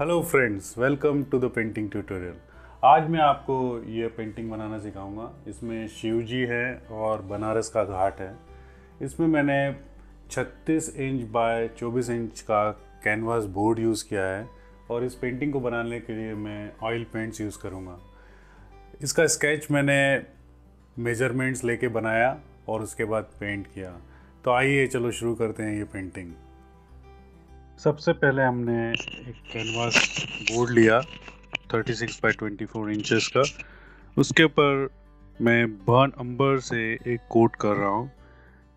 Hello friends welcome to the painting tutorial आज मैं आपको ये पेंटिंग बनाना सिखाऊँगा। इसमें शिव जी है और बनारस का घाट है। इसमें मैंने 36 इंच बाय 24 इंच का कैनवास बोर्ड यूज़ किया है और इस पेंटिंग को बनाने के लिए मैं ऑयल पेंट्स यूज़ करूँगा। इसका स्केच मैंने मेजरमेंट्स लेके बनाया और उसके बाद पेंट किया। तो आइए चलो शुरू करते हैं ये पेंटिंग सबसे पहले हमने एक कैनवास बोर्ड लिया 36 सिक्स बाई 24 इंचेस का। उसके ऊपर मैं बर्न अंबर से एक कोट कर रहा हूँ।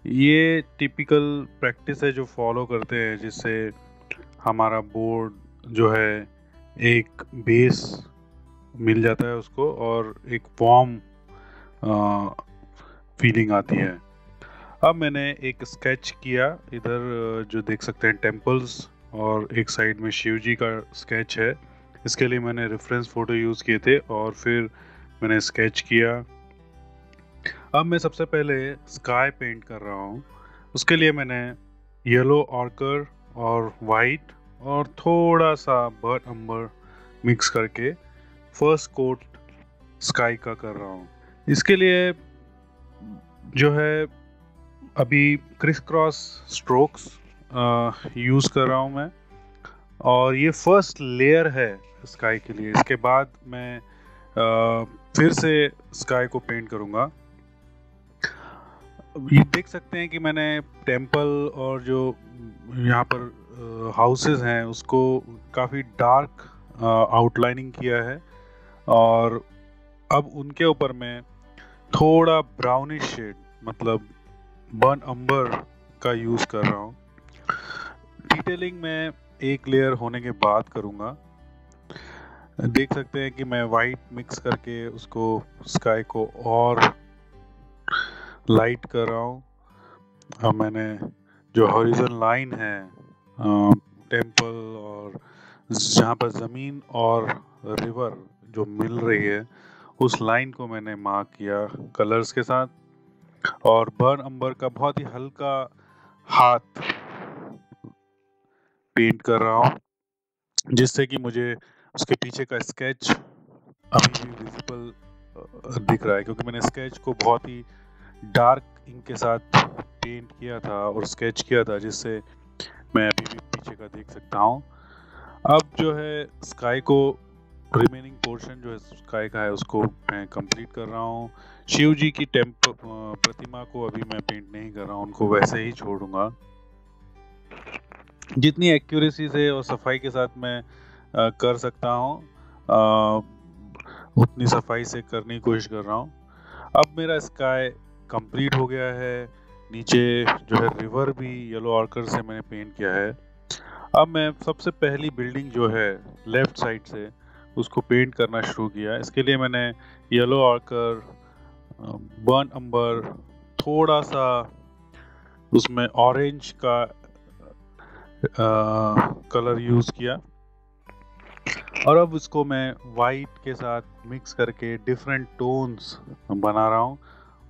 ये टिपिकल प्रैक्टिस है जो फॉलो करते हैं, जिससे हमारा बोर्ड जो है एक बेस मिल जाता है उसको और एक वॉर्म फीलिंग आती है। अब मैंने एक स्केच किया, इधर जो देख सकते हैं टेम्पल्स और एक साइड में शिव जी का स्केच है। इसके लिए मैंने रेफरेंस फ़ोटो यूज़ किए थे, और फिर मैंने स्केच किया। अब मैं सबसे पहले स्काई पेंट कर रहा हूँ। उसके लिए मैंने येलो ऑर्कर और वाइट और थोड़ा सा बर्ड अम्बर मिक्स करके फ़र्स्ट कोट स्काई का कर रहा हूँ। इसके लिए जो है अभी क्रिस क्रॉस स्ट्रोक्स यूज़ कर रहा हूँ मैं। और ये फ़र्स्ट लेयर है स्काई के लिए। इसके बाद मैं आ, फिर से स्काई को पेंट करूँगा। ये देख सकते हैं कि मैंने टेंपल और जो यहाँ पर हाउसेस हैं उसको काफ़ी डार्क आउटलाइनिंग किया है। और अब उनके ऊपर मैं थोड़ा ब्राउनिश शेड मतलब बर्न अंबर का यूज़ कर रहा हूँ। डिटेलिंग में एक लेयर होने के बाद करूँगा। देख सकते हैं कि मैं वाइट मिक्स करके उसको स्काई को और लाइट कर रहा हूँ। अब मैंने जो हॉरिजन लाइन है टेंपल और जहाँ पर ज़मीन और रिवर जो मिल रही है, उस लाइन को मैंने मार्क किया कलर्स के साथ। और बर्न अंबर का बहुत ही हल्का हाथ पेंट कर रहा हूँ, जिससे कि मुझे उसके पीछे का स्केच अभी भी विजिबल दिख रहा है। क्योंकि मैंने स्केच को बहुत ही डार्क इंक के साथ पेंट किया था और स्केच किया था, जिससे मैं अभी भी पीछे का देख सकता हूँ। अब जो है स्काई को रिमेनिंग पोर्शन जो है स्काई का है उसको मैं कंप्लीट कर रहा हूँ। शिव जी की टेम्प प्रतिमा को अभी मैं पेंट नहीं कर रहा हूँ उनको वैसे ही छोड़ूँगा। जितनी एक्यूरेसी से और सफ़ाई के साथ मैं आ, कर सकता हूँ उतनी सफ़ाई से करने की कोशिश कर रहा हूँ। अब मेरा स्काई कंप्लीट हो गया है। नीचे जो है रिवर भी येलो आर्कर से मैंने पेंट किया है। अब मैं सबसे पहली बिल्डिंग जो है लेफ़्ट साइड से उसको पेंट करना शुरू किया। इसके लिए मैंने येलो आर्कर बर्न अंबर थोड़ा सा उसमें ऑरेंज का आ, कलर यूज़ किया। और अब इसको मैं वाइट के साथ मिक्स करके डिफरेंट टोन्स बना रहा हूँ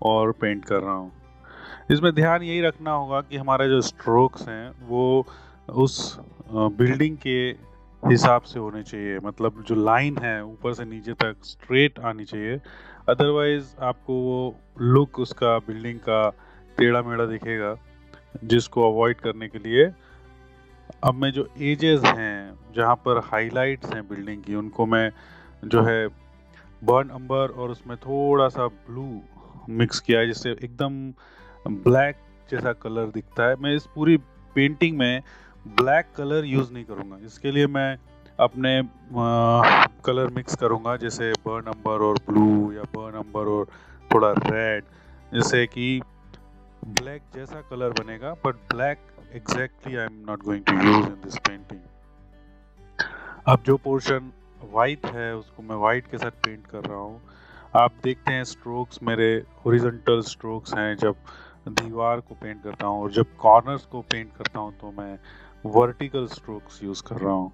और पेंट कर रहा हूँ। इसमें ध्यान यही रखना होगा कि हमारे जो स्ट्रोक्स हैं वो उस बिल्डिंग के हिसाब से होने चाहिए। मतलब जो लाइन है ऊपर से नीचे तक स्ट्रेट आनी चाहिए। अदरवाइज़ आपको वो लुक उसका बिल्डिंग का टेढ़ा मेढ़ा दिखेगा, जिसको अवॉइड करने के लिए। अब मैं जो एजेस हैं, जहाँ पर हाइलाइट्स हैं बिल्डिंग की, उनको मैं जो है बर्न अंबर और उसमें थोड़ा सा ब्लू मिक्स किया है, जिससे एकदम ब्लैक जैसा कलर दिखता है। मैं इस पूरी पेंटिंग में ब्लैक कलर यूज़ नहीं करूँगा। इसके लिए मैं अपने आ, कलर मिक्स करूँगा जैसे बर्न नंबर और ब्लू या बर्न नंबर और थोड़ा रेड जैसे कि ब्लैक जैसा कलर बनेगा but black exactly I am not going to use in this painting अब जो पोर्शन वाइट है उसको मैं वाइट के साथ पेंट कर रहा हूँ। आप देखते हैं स्ट्रोक्स मेरे ओरिजेंटल स्ट्रोक्स हैं जब दीवार को पेंट करता हूँ और जब कॉर्नर्स को पेंट करता हूँ तो मैं वर्टिकल स्ट्रोक्स यूज़ कर रहा हूँ।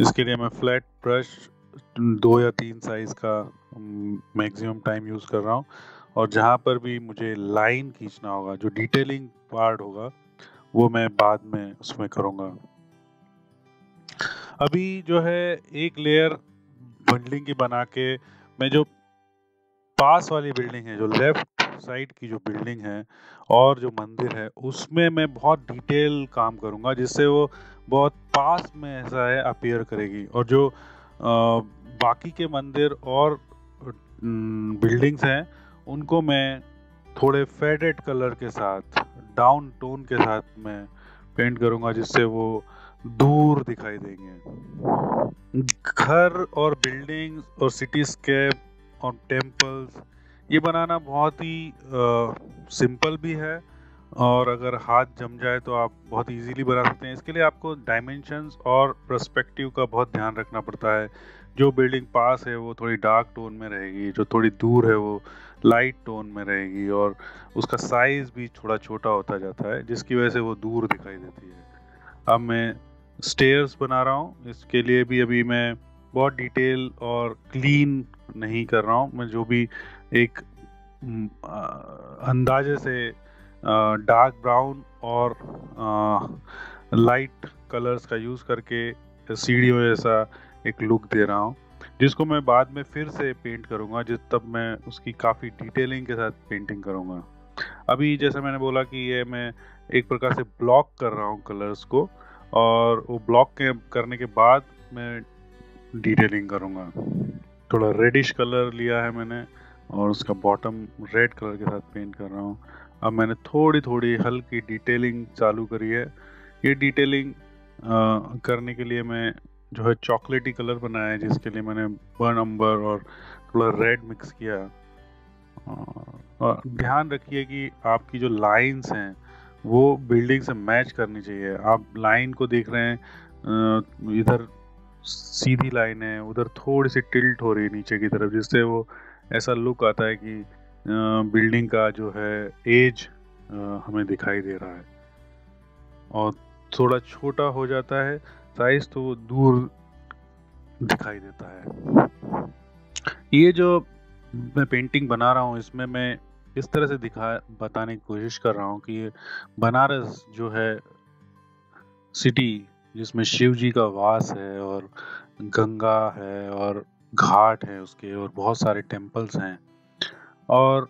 इसके लिए मैं फ्लैट ब्रश दो या तीन साइज़ का मैक्सिमम टाइम यूज़ कर रहा हूँ। और जहाँ पर भी मुझे लाइन खींचना होगा, जो डिटेलिंग पार्ट होगा, वो मैं बाद में उसमें करूँगा। अभी जो है, एक लेयर बिल्डिंग की बना के, मैं जो पास वाली बिल्डिंग है, जो लेफ़्ट साइड की जो बिल्डिंग है और जो मंदिर है, उसमें मैं बहुत डिटेल काम करूँगा, जिससे वो बहुत पास में ऐसा है अपियर करेगी। और जो बाकी के मंदिर और बिल्डिंग्स हैं, उनको मैं थोड़े फेडेड कलर के साथ डाउन टोन के साथ मैं पेंट करूँगा, जिससे वो दूर दिखाई देंगे। घर और बिल्डिंग्स और सिटी स्केप और टेम्पल्स ये बनाना बहुत ही सिंपल भी है और अगर हाथ जम जाए तो आप बहुत इजीली बना सकते हैं। इसके लिए आपको डायमेंशंस और प्रस्पेक्टिव का बहुत ध्यान रखना पड़ता है। जो बिल्डिंग पास है, वो थोड़ी डार्क टोन में रहेगी, जो थोड़ी दूर है, वो लाइट टोन में रहेगी और उसका साइज़ भी थोड़ा छोटा होता जाता है, जिसकी वजह से वो दूर दिखाई देती है। अब मैं स्टेयर्स बना रहा हूँ। इसके लिए भी अभी मैं बहुत डिटेल और क्लीन नहीं कर रहा हूँ। मैं जो भी एक अंदाजे से डार्क ब्राउन और लाइट कलर्स का यूज़ करके सीढ़ियों जैसा एक लुक दे रहा हूँ, जिसको मैं बाद में फिर से पेंट करूँगा, जिस, तब मैं उसकी काफ़ी डिटेलिंग के साथ पेंटिंग करूँगा। अभी जैसे मैंने बोला कि ये मैं एक प्रकार से ब्लॉक कर रहा हूँ कलर्स को, और वो ब्लॉक के, करने के बाद मैं डिटेलिंग करूँगा। थोड़ा रेडिश कलर लिया है मैंने और उसका बॉटम रेड कलर के साथ पेंट कर रहा हूँ। अब मैंने थोड़ी थोड़ी हल्की डिटेलिंग चालू करी है। ये डिटेलिंग करने के लिए मैं जो है चॉकलेटी कलर बनाया है, जिसके लिए मैंने बर्न अम्बर और थोड़ा रेड मिक्स किया। और ध्यान रखिए कि आपकी जो लाइंस हैं, वो बिल्डिंग से मैच करनी चाहिए। आप लाइन को देख रहे हैं इधर सीधी लाइन है, उधर थोड़ी सी टिल्ट हो रही है नीचे की तरफ़, जिससे वो ऐसा लुक आता है कि बिल्डिंग का जो है एज हमें दिखाई दे रहा है। और थोड़ा छोटा हो जाता है, साइज़ तो दूर दिखाई देता है। ये जो मैं पेंटिंग बना रहा हूँ, इसमें मैं इस तरह से दिखा, बताने की कोशिश कर रहा हूँ कि ये बनारस जो है सिटी, जिसमें शिव जी का वास है और गंगा है और घाट है उसके और बहुत सारे टेम्पल्स हैं। और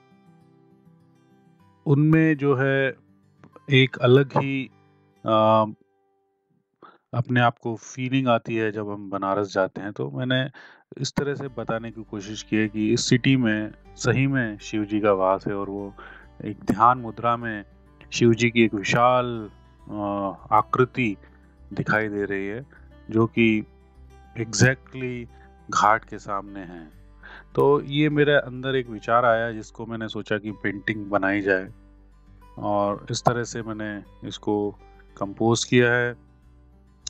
उनमें जो है एक अलग ही आ, अपने आप को फीलिंग आती है जब हम बनारस जाते हैं। तो मैंने इस तरह से बताने की कोशिश की है कि इस सिटी में सही में शिव जी का वास है और वो एक ध्यान मुद्रा में शिव जी की एक विशाल आकृति दिखाई दे रही है जो कि एग्जैक्टली exactly घाट के सामने हैं। तो ये मेरे अंदर एक विचार आया जिसको मैंने सोचा कि पेंटिंग बनाई जाए। और इस तरह से मैंने इसको कंपोज किया है।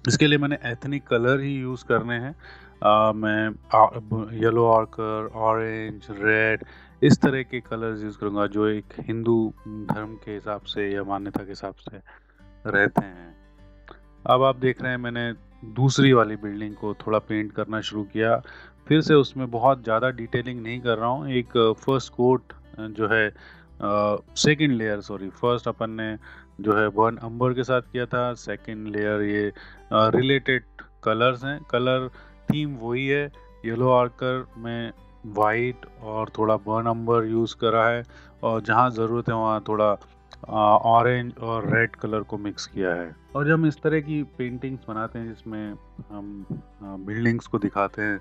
इसके लिए मैंने एथनिक कलर ही यूज़ करने हैं। मैं येलो आर्कर ऑरेंज रेड इस तरह के कलर्स यूज़ करूँगा जो एक हिंदू धर्म के हिसाब से या मान्यता के हिसाब से रहते हैं। अब आप देख रहे हैं मैंने दूसरी वाली बिल्डिंग को थोड़ा पेंट करना शुरू किया। फिर से उसमें बहुत ज़्यादा डिटेलिंग नहीं कर रहा हूँ। एक फ़र्स्ट कोट जो है सेकंड लेयर सॉरी फ़र्स्ट अपन ने जो है वन अंबर के साथ किया था। सेकंड लेयर ये रिलेटेड कलर्स हैं। कलर थीम वही है। येलो आर्कर में वाइट और थोड़ा बर्न अंबर यूज़ करा है। और जहाँ ज़रूरत है वहाँ थोड़ा ऑरेंज और रेड कलर को मिक्स किया है। और जब हम इस तरह की पेंटिंग्स बनाते हैं, जिसमें हम बिल्डिंग्स को दिखाते हैं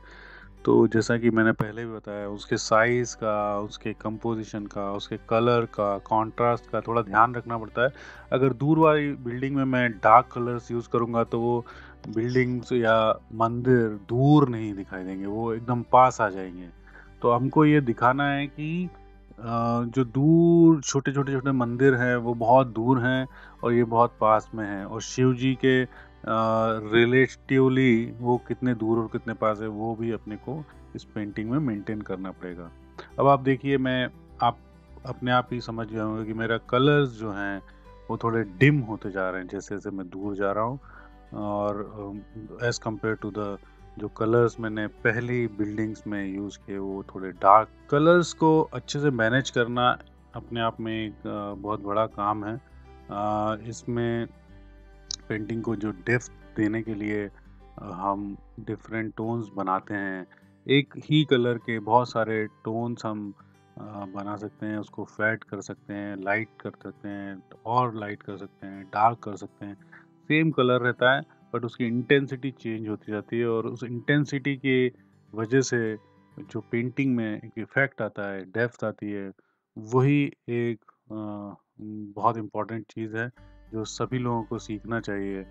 तो जैसा कि मैंने पहले भी बताया, उसके साइज़ का, उसके कंपोजिशन का, उसके कलर का कंट्रास्ट का थोड़ा ध्यान रखना पड़ता है। अगर दूर वाली बिल्डिंग में मैं डार्क कलर्स यूज़ करूँगा तो वो बिल्डिंग्स या मंदिर दूर नहीं दिखाई देंगे, वो एकदम पास आ जाएँगे। तो हमको ये दिखाना है कि जो दूर छोटे छोटे छोटे मंदिर हैं, वो बहुत दूर हैं और ये बहुत पास में हैं। और शिव जी के रिलेटिवली वो कितने दूर और कितने पास है, वो भी अपने को इस पेंटिंग में मेंटेन करना पड़ेगा। अब आप देखिए, मैं आप, अपने आप ही समझ गए होंगे कि मेरा कलर्स जो हैं, वो थोड़े डिम होते जा रहे हैं जैसे जैसे मैं दूर जा रहा हूँ। और एज़ कंपेयर टू द जो कलर्स मैंने पहली बिल्डिंग्स में यूज़ किए, वो थोड़े डार्क कलर्स को अच्छे से मैनेज करना अपने आप में एक बहुत बड़ा काम है। इसमें पेंटिंग को जो डेप्थ देने के लिए हम डिफरेंट टोन्स बनाते हैं। एक ही कलर के बहुत सारे टोन्स हम बना सकते हैं, उसको फैट कर सकते हैं लाइट कर सकते हैं, और लाइट कर सकते हैं डार्क कर सकते हैं। सेम कलर रहता है। बट उसकी इंटेंसिटी चेंज होती जाती है और उस इंटेंसिटी की वजह से जो पेंटिंग में एक इफ़ेक्ट आता है, डेप्थ आती है, वही एक बहुत इम्पोर्टेंट चीज़ है जो सभी लोगों को सीखना चाहिए।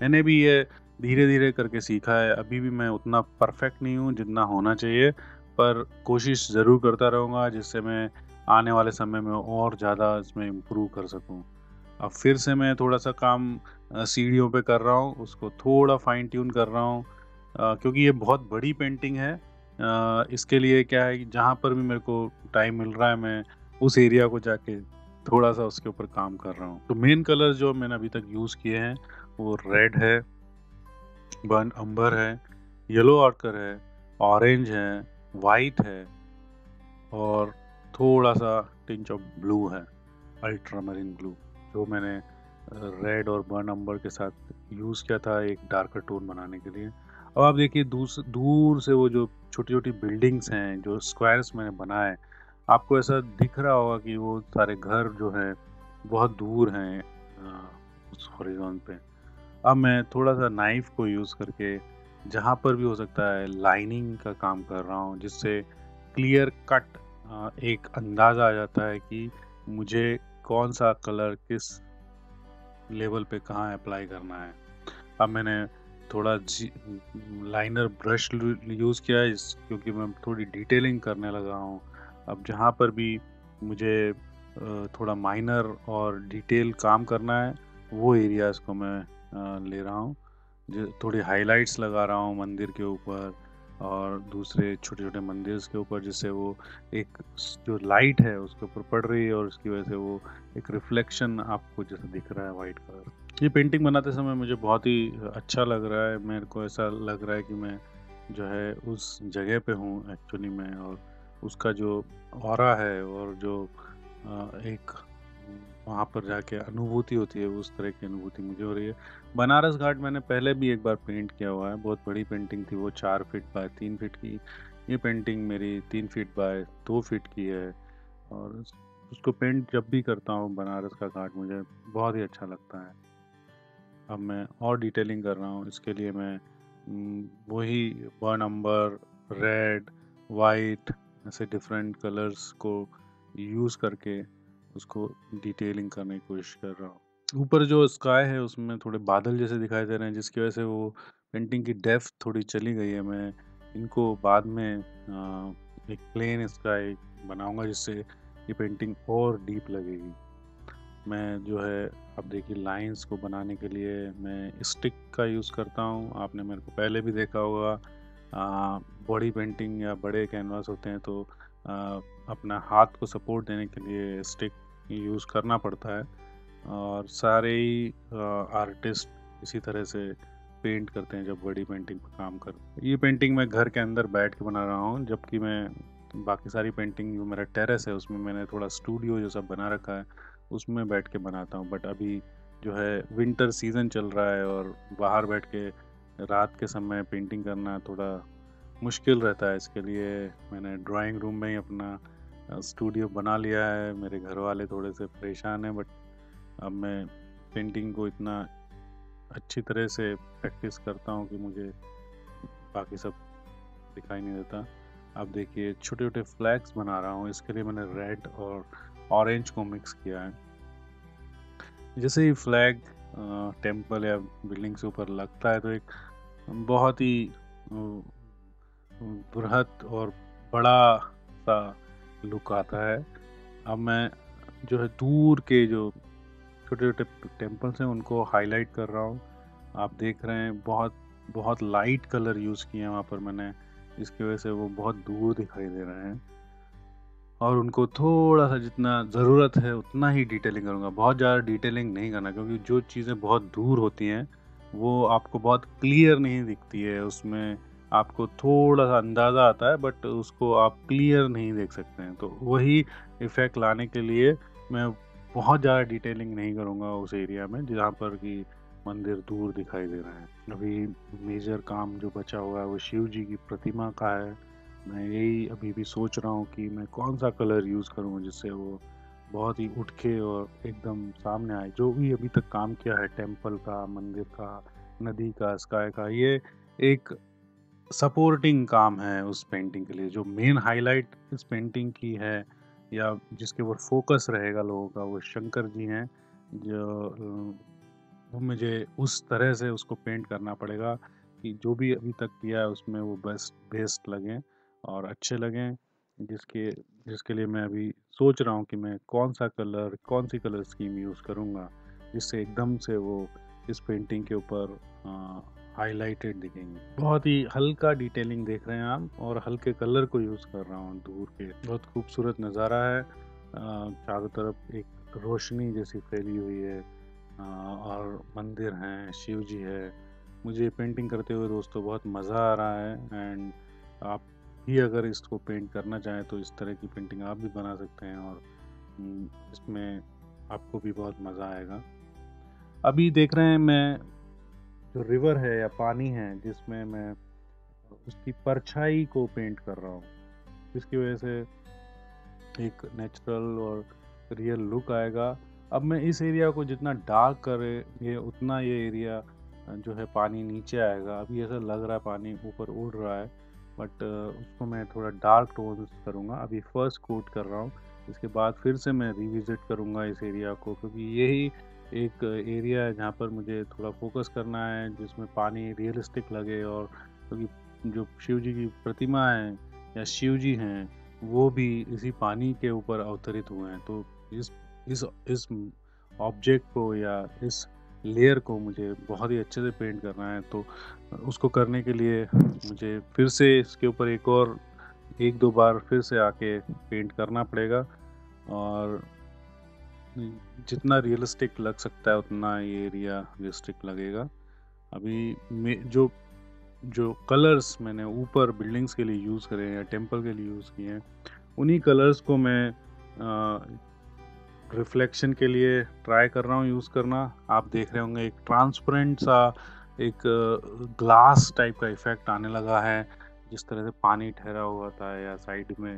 मैंने भी ये धीरे धीरे करके सीखा है, अभी भी मैं उतना परफेक्ट नहीं हूँ जितना होना चाहिए, पर कोशिश ज़रूर करता रहूँगा जिससे मैं आने वाले समय में और ज़्यादा इसमें इम्प्रूव कर सकूँ। अब फिर से मैं थोड़ा सा काम सीढ़ियों पे कर रहा हूँ उसको थोड़ा फाइन ट्यून कर रहा हूँ। क्योंकि ये बहुत बड़ी पेंटिंग है आ, इसके लिए क्या है कि जहाँ पर भी मेरे को टाइम मिल रहा है मैं उस एरिया को जाके थोड़ा सा उसके ऊपर काम कर रहा हूँ। तो मेन कलर जो मैंने अभी तक यूज़ किए हैं वो रेड है बर्न अंबर है येलो ऑर्कर है ऑरेंज है वाइट है और थोड़ा सा टिंच ऑफ़ ब्लू है अल्ट्रा मरीन ब्लू जो मैंने रेड और बर्न अंबर के साथ यूज़ किया था एक डार्कर टोन बनाने के लिए। अब आप देखिए दूर से वो जो छोटी छोटी बिल्डिंग्स हैं, जो स्क्वायर्स मैंने बनाए, आपको ऐसा दिख रहा होगा कि वो सारे घर जो हैं, बहुत दूर हैं उस हॉरिजॉन पे। अब मैं थोड़ा सा नाइफ को यूज़ करके जहाँ पर भी हो सकता है लाइनिंग का काम कर रहा हूँ, जिससे क्लियर कट एक अंदाज़ा आ जाता है कि मुझे कौन सा कलर किस लेवल पे कहाँ अप्लाई करना है। अब मैंने थोड़ा लाइनर ब्रश यूज़ किया है क्योंकि मैं थोड़ी डिटेलिंग करने लगा हूँ। अब जहाँ पर भी मुझे थोड़ा माइनर और डिटेल काम करना है, वो एरियाज़ को मैं ले रहा हूँ। थोड़ी हाइलाइट्स लगा रहा हूँ मंदिर के ऊपर और दूसरे छोटे छोटे मंदिर के ऊपर जिससे वो एक जो लाइट है उसके ऊपर पड़ रही है और उसकी वजह से वो एक रिफ्लेक्शन आपको जैसे दिख रहा है वाइट कलर ये पेंटिंग बनाते समय मुझे बहुत ही अच्छा लग रहा है। मेरे को ऐसा लग रहा है कि मैं जो है उस जगह पे हूँ एक्चुअली में और उसका जो और है और जो एक वहाँ पर जाके अनुभूति होती है, उस तरह की अनुभूति मुझे हो रही है। बनारस घाट मैंने पहले भी एक बार पेंट किया हुआ है। बहुत बड़ी पेंटिंग थी वो, चार फीट बाय तीन फीट की। ये पेंटिंग मेरी तीन फीट बाय दो फीट की है। और उसको पेंट जब भी करता हूँ बनारस का घाट, मुझे बहुत ही अच्छा लगता है। अब मैं और डिटेलिंग कर रहा हूँ। इसके लिए मैं वही वन नंबर रेड वाइट ऐसे डिफरेंट कलर्स को यूज़ करके उसको डिटेलिंग करने की कोशिश कर रहा हूँ। ऊपर जो स्काई है उसमें थोड़े बादल जैसे दिखाई दे रहे हैं जिसकी वजह से वो पेंटिंग की डेप्थ थोड़ी चली गई है। मैं इनको बाद में एक प्लेन स्काई बनाऊँगा जिससे ये पेंटिंग और डीप लगेगी। मैं जो है आप देखिए लाइंस को बनाने के लिए मैं स्टिक का यूज़ करता हूँ। आपने मेरे को पहले भी देखा होगा बॉडी पेंटिंग या बड़े कैनवास होते हैं तो आ, अपना हाथ को सपोर्ट देने के लिए स्टिक यूज़ करना पड़ता है। और सारे ही आर्टिस्ट इसी तरह से पेंट करते हैं जब बड़ी पेंटिंग पर काम कर ये पेंटिंग मैं घर के अंदर बैठ के बना रहा हूँ, जबकि मैं बाकी सारी पेंटिंग जो मेरा टेरेस है, उसमें मैंने थोड़ा स्टूडियो जैसा बना रखा है, उसमें बैठ के बनाता हूँ। बट अभी जो है विंटर सीज़न चल रहा है और बाहर बैठ के रात के समय पेंटिंग करना थोड़ा मुश्किल रहता है। इसके लिए मैंने ड्राइंग रूम में ही अपना स्टूडियो बना लिया है। मेरे घर वाले थोड़े से परेशान हैं बट अब मैं पेंटिंग को इतना अच्छी तरह से प्रैक्टिस करता हूँ कि मुझे बाकी सब दिखाई नहीं देता। अब देखिए छोटे छोटे फ्लैग्स बना रहा हूँ। इसके लिए मैंने रेड और ऑरेंज को मिक्स किया है। जैसे ही फ्लैग टेंपल या बिल्डिंग से ऊपर लगता है तो एक बहुत ही बृहत और बड़ा सा लुक आता है। अब मैं जो है दूर के जो छोटे छोटे टेम्पल्स हैं, उनको हाईलाइट कर रहा हूँ। आप देख रहे हैं, बहुत बहुत लाइट कलर यूज़ किए हैं वहाँ पर मैंने। इसकी वजह से वो बहुत दूर दिखाई दे रहे हैं। और उनको थोड़ा सा जितना ज़रूरत है, उतना ही डिटेलिंग करूँगा। बहुत ज़्यादा डिटेलिंग नहीं करना, क्योंकि जो चीज़ें बहुत दूर होती हैं, वो आपको बहुत क्लियर नहीं दिखती है। उसमें आपको थोड़ा सा अंदाज़ा आता है बट उसको आप क्लियर नहीं देख सकते हैं। तो वही इफ़ेक्ट लाने के लिए मैं बहुत ज़्यादा डिटेलिंग नहीं करूँगा उस एरिया में, जहाँ पर कि मंदिर दूर दिखाई दे रहा है। अभी मेजर काम जो बचा हुआ है, वो शिव जी की प्रतिमा का है। मैं यही अभी भी सोच रहा हूँ कि मैं कौन सा कलर यूज़ करूँ जिससे वो बहुत ही उठके और एकदम सामने आए। जो भी अभी तक काम किया है टेंपल का, मंदिर का, नदी का स्काई का, ये एक सपोर्टिंग काम है उस पेंटिंग के लिए। जो मेन हाईलाइट इस पेंटिंग की है या जिसके ऊपर फोकस रहेगा लोगों का, वो शंकर जी हैं, जो मुझे उस तरह से उसको पेंट करना पड़ेगा कि जो भी अभी तक किया है, उसमें वो बेस्ट बेस्ट लगें और अच्छे लगें। जिसके जिसके लिए मैं अभी सोच रहा हूँ कि मैं कौन सा कलर कौन सी कलर स्कीम यूज़ करूँगा, जिससे एकदम से वो इस पेंटिंग के ऊपर हाईलाइटेड दिखेंगे। बहुत ही हल्का डिटेलिंग देख रहे हैं आप और हल्के कलर को यूज़ कर रहा हूँ दूर के। बहुत खूबसूरत नज़ारा है। चारों तरफ़ एक रोशनी जैसी फैली हुई है। और मंदिर हैं शिव जी है। मुझे पेंटिंग करते हुए दोस्तों बहुत मज़ा आ रहा है एंड आप भी अगर इसको पेंट करना चाहें तो इस तरह की पेंटिंग आप भी बना सकते हैं और इसमें आपको भी बहुत मज़ा आएगा। अभी देख रहे हैं मैं जो रिवर है या पानी है जिसमें मैं उसकी परछाई को पेंट कर रहा हूँ। जिसकी वजह से एक नेचुरल और रियल लुक आएगा। अब मैं इस एरिया को जितना डार्क करे, ये उतना ये एरिया जो है पानी नीचे आएगा। अभी ऐसा लग रहा है पानी ऊपर उड़ रहा है बट उसको मैं थोड़ा डार्क टोन करूँगा। अभी फ़र्स्ट कोट कर रहा हूँ, इसके बाद फिर से मैं रिविज़िट करूँगा इस एरिया को, क्योंकि यही एक एरिया है जहाँ पर मुझे थोड़ा फोकस करना है, जिसमें पानी रियलिस्टिक लगे और क्योंकि तो जो शिव जी की प्रतिमा है या शिव जी हैं, वो भी इसी पानी के ऊपर अवतरित हुए हैं। तो इस इस इस ऑब्जेक्ट को या इस लेयर को मुझे बहुत ही अच्छे से पेंट करना है। तो उसको करने के लिए मुझे फिर से इसके ऊपर एक और, एक दो बार फिर से आके पेंट करना पड़ेगा। और जितना रियलिस्टिक लग सकता है, उतना ये एरिया रियलिस्टिक लगेगा। अभी जो जो कलर्स मैंने ऊपर बिल्डिंग्स के लिए यूज़ करे हैं या टेंपल के लिए यूज़ किए हैं, उन्हीं कलर्स को मैं रिफ्लेक्शन के लिए ट्राई कर रहा हूँ यूज़ करना। आप देख रहे होंगे एक ट्रांसपेरेंट सा, एक ग्लास टाइप का इफ़ेक्ट आने लगा है, जिस तरह से पानी ठहरा हुआ था या साइड में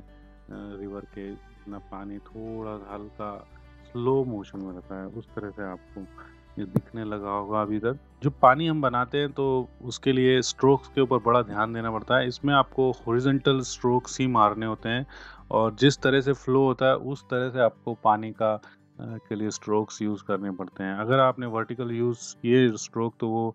रिवर के ना पानी थोड़ा हल्का स्लो मोशन में रहता है, उस तरह से आपको ये दिखने लगा होगा अभी तक। जो पानी हम बनाते हैं तो उसके लिए स्ट्रोक्स के ऊपर बड़ा ध्यान देना पड़ता है। इसमें आपको हॉरिजेंटल स्ट्रोक्स ही मारने होते हैं और जिस तरह से फ्लो होता है, उस तरह से आपको पानी का के लिए स्ट्रोक्स यूज़ करने पड़ते हैं। अगर आपने वर्टिकल यूज़ किए स्ट्रोक तो वो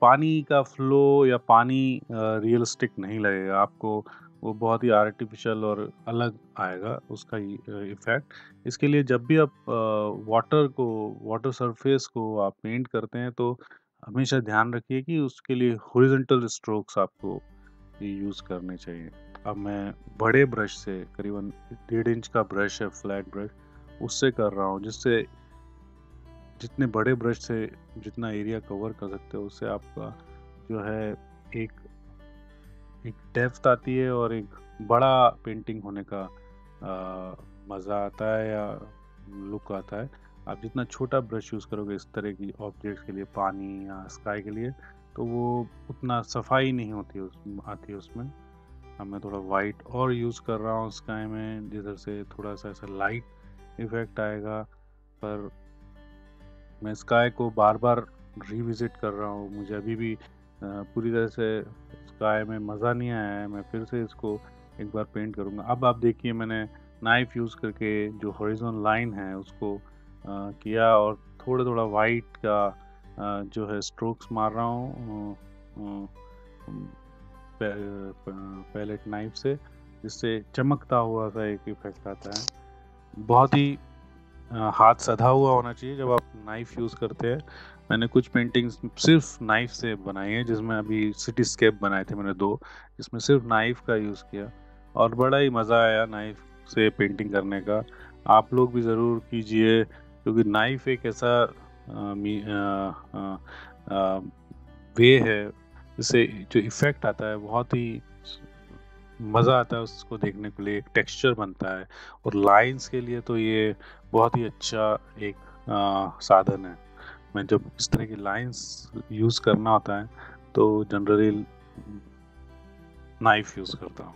पानी का फ्लो या पानी रियलिस्टिक नहीं लगेगा। आपको वो बहुत ही आर्टिफिशियल और अलग आएगा उसका इफ़ेक्ट इसके लिए जब भी आप वाटर को वाटर सरफेस को आप पेंट करते हैं तो हमेशा ध्यान रखिए कि उसके लिए हॉरिजॉन्टल स्ट्रोक्स आपको यूज़ करने चाहिए। अब मैं बड़े ब्रश से, करीबन डेढ़ इंच का ब्रश है फ्लैट ब्रश उससे कर रहा हूँ, जिससे जितने बड़े ब्रश से जितना एरिया कवर कर सकते हो, उससे आपका जो है एक एक डेप्थ आती है और एक बड़ा पेंटिंग होने का मज़ा आता है या लुक आता है। आप जितना छोटा ब्रश यूज़ करोगे इस तरह की ऑब्जेक्ट्स के लिए, पानी या स्काई के लिए तो वो उतना सफ़ाई नहीं होती उस, आती उसमें। अब मैं थोड़ा वाइट और यूज़ कर रहा हूँ स्काई में, जिधर से थोड़ा सा ऐसा लाइट इफ़ेक्ट आएगा, पर मैं स्काई को बार बार रिविज़िट कर रहा हूँ। मुझे अभी भी पूरी तरह से स्काई में मज़ा नहीं आया है मैं फिर से इसको एक बार पेंट करूँगा। अब आप देखिए मैंने नाइफ़ यूज़ करके जो हॉरिजॉन लाइन है उसको आ, किया और थोड़ा थोड़ा वाइट का आ, जो है स्ट्रोक्स मार रहा हूँ पैलेट नाइफ से जिससे चमकता हुआ सा एक इफ़ेक्ट आता है। बहुत ही हाथ सधा हुआ होना चाहिए जब आप नाइफ यूज़ करते हैं। मैंने कुछ पेंटिंग्स सिर्फ़ नाइफ से बनाई है जिसमें अभी सिटी स्केप बनाए थे मैंने दो जिसमें सिर्फ़ नाइफ का यूज़ किया। और बड़ा ही मज़ा आया नाइफ से पेंटिंग करने का। आप लोग भी ज़रूर कीजिए क्योंकि नाइफ एक ऐसा वे है जिससे जो इफ़ेक्ट आता है बहुत ही मज़ा आता है उसको देखने के लिए एक टेक्सचर बनता है। और लाइंस के लिए तो ये बहुत ही अच्छा एक आ, साधन है। मैं जब इस तरह की लाइंस यूज़ करना होता है तो जनरली नाइफ यूज़ करता हूँ।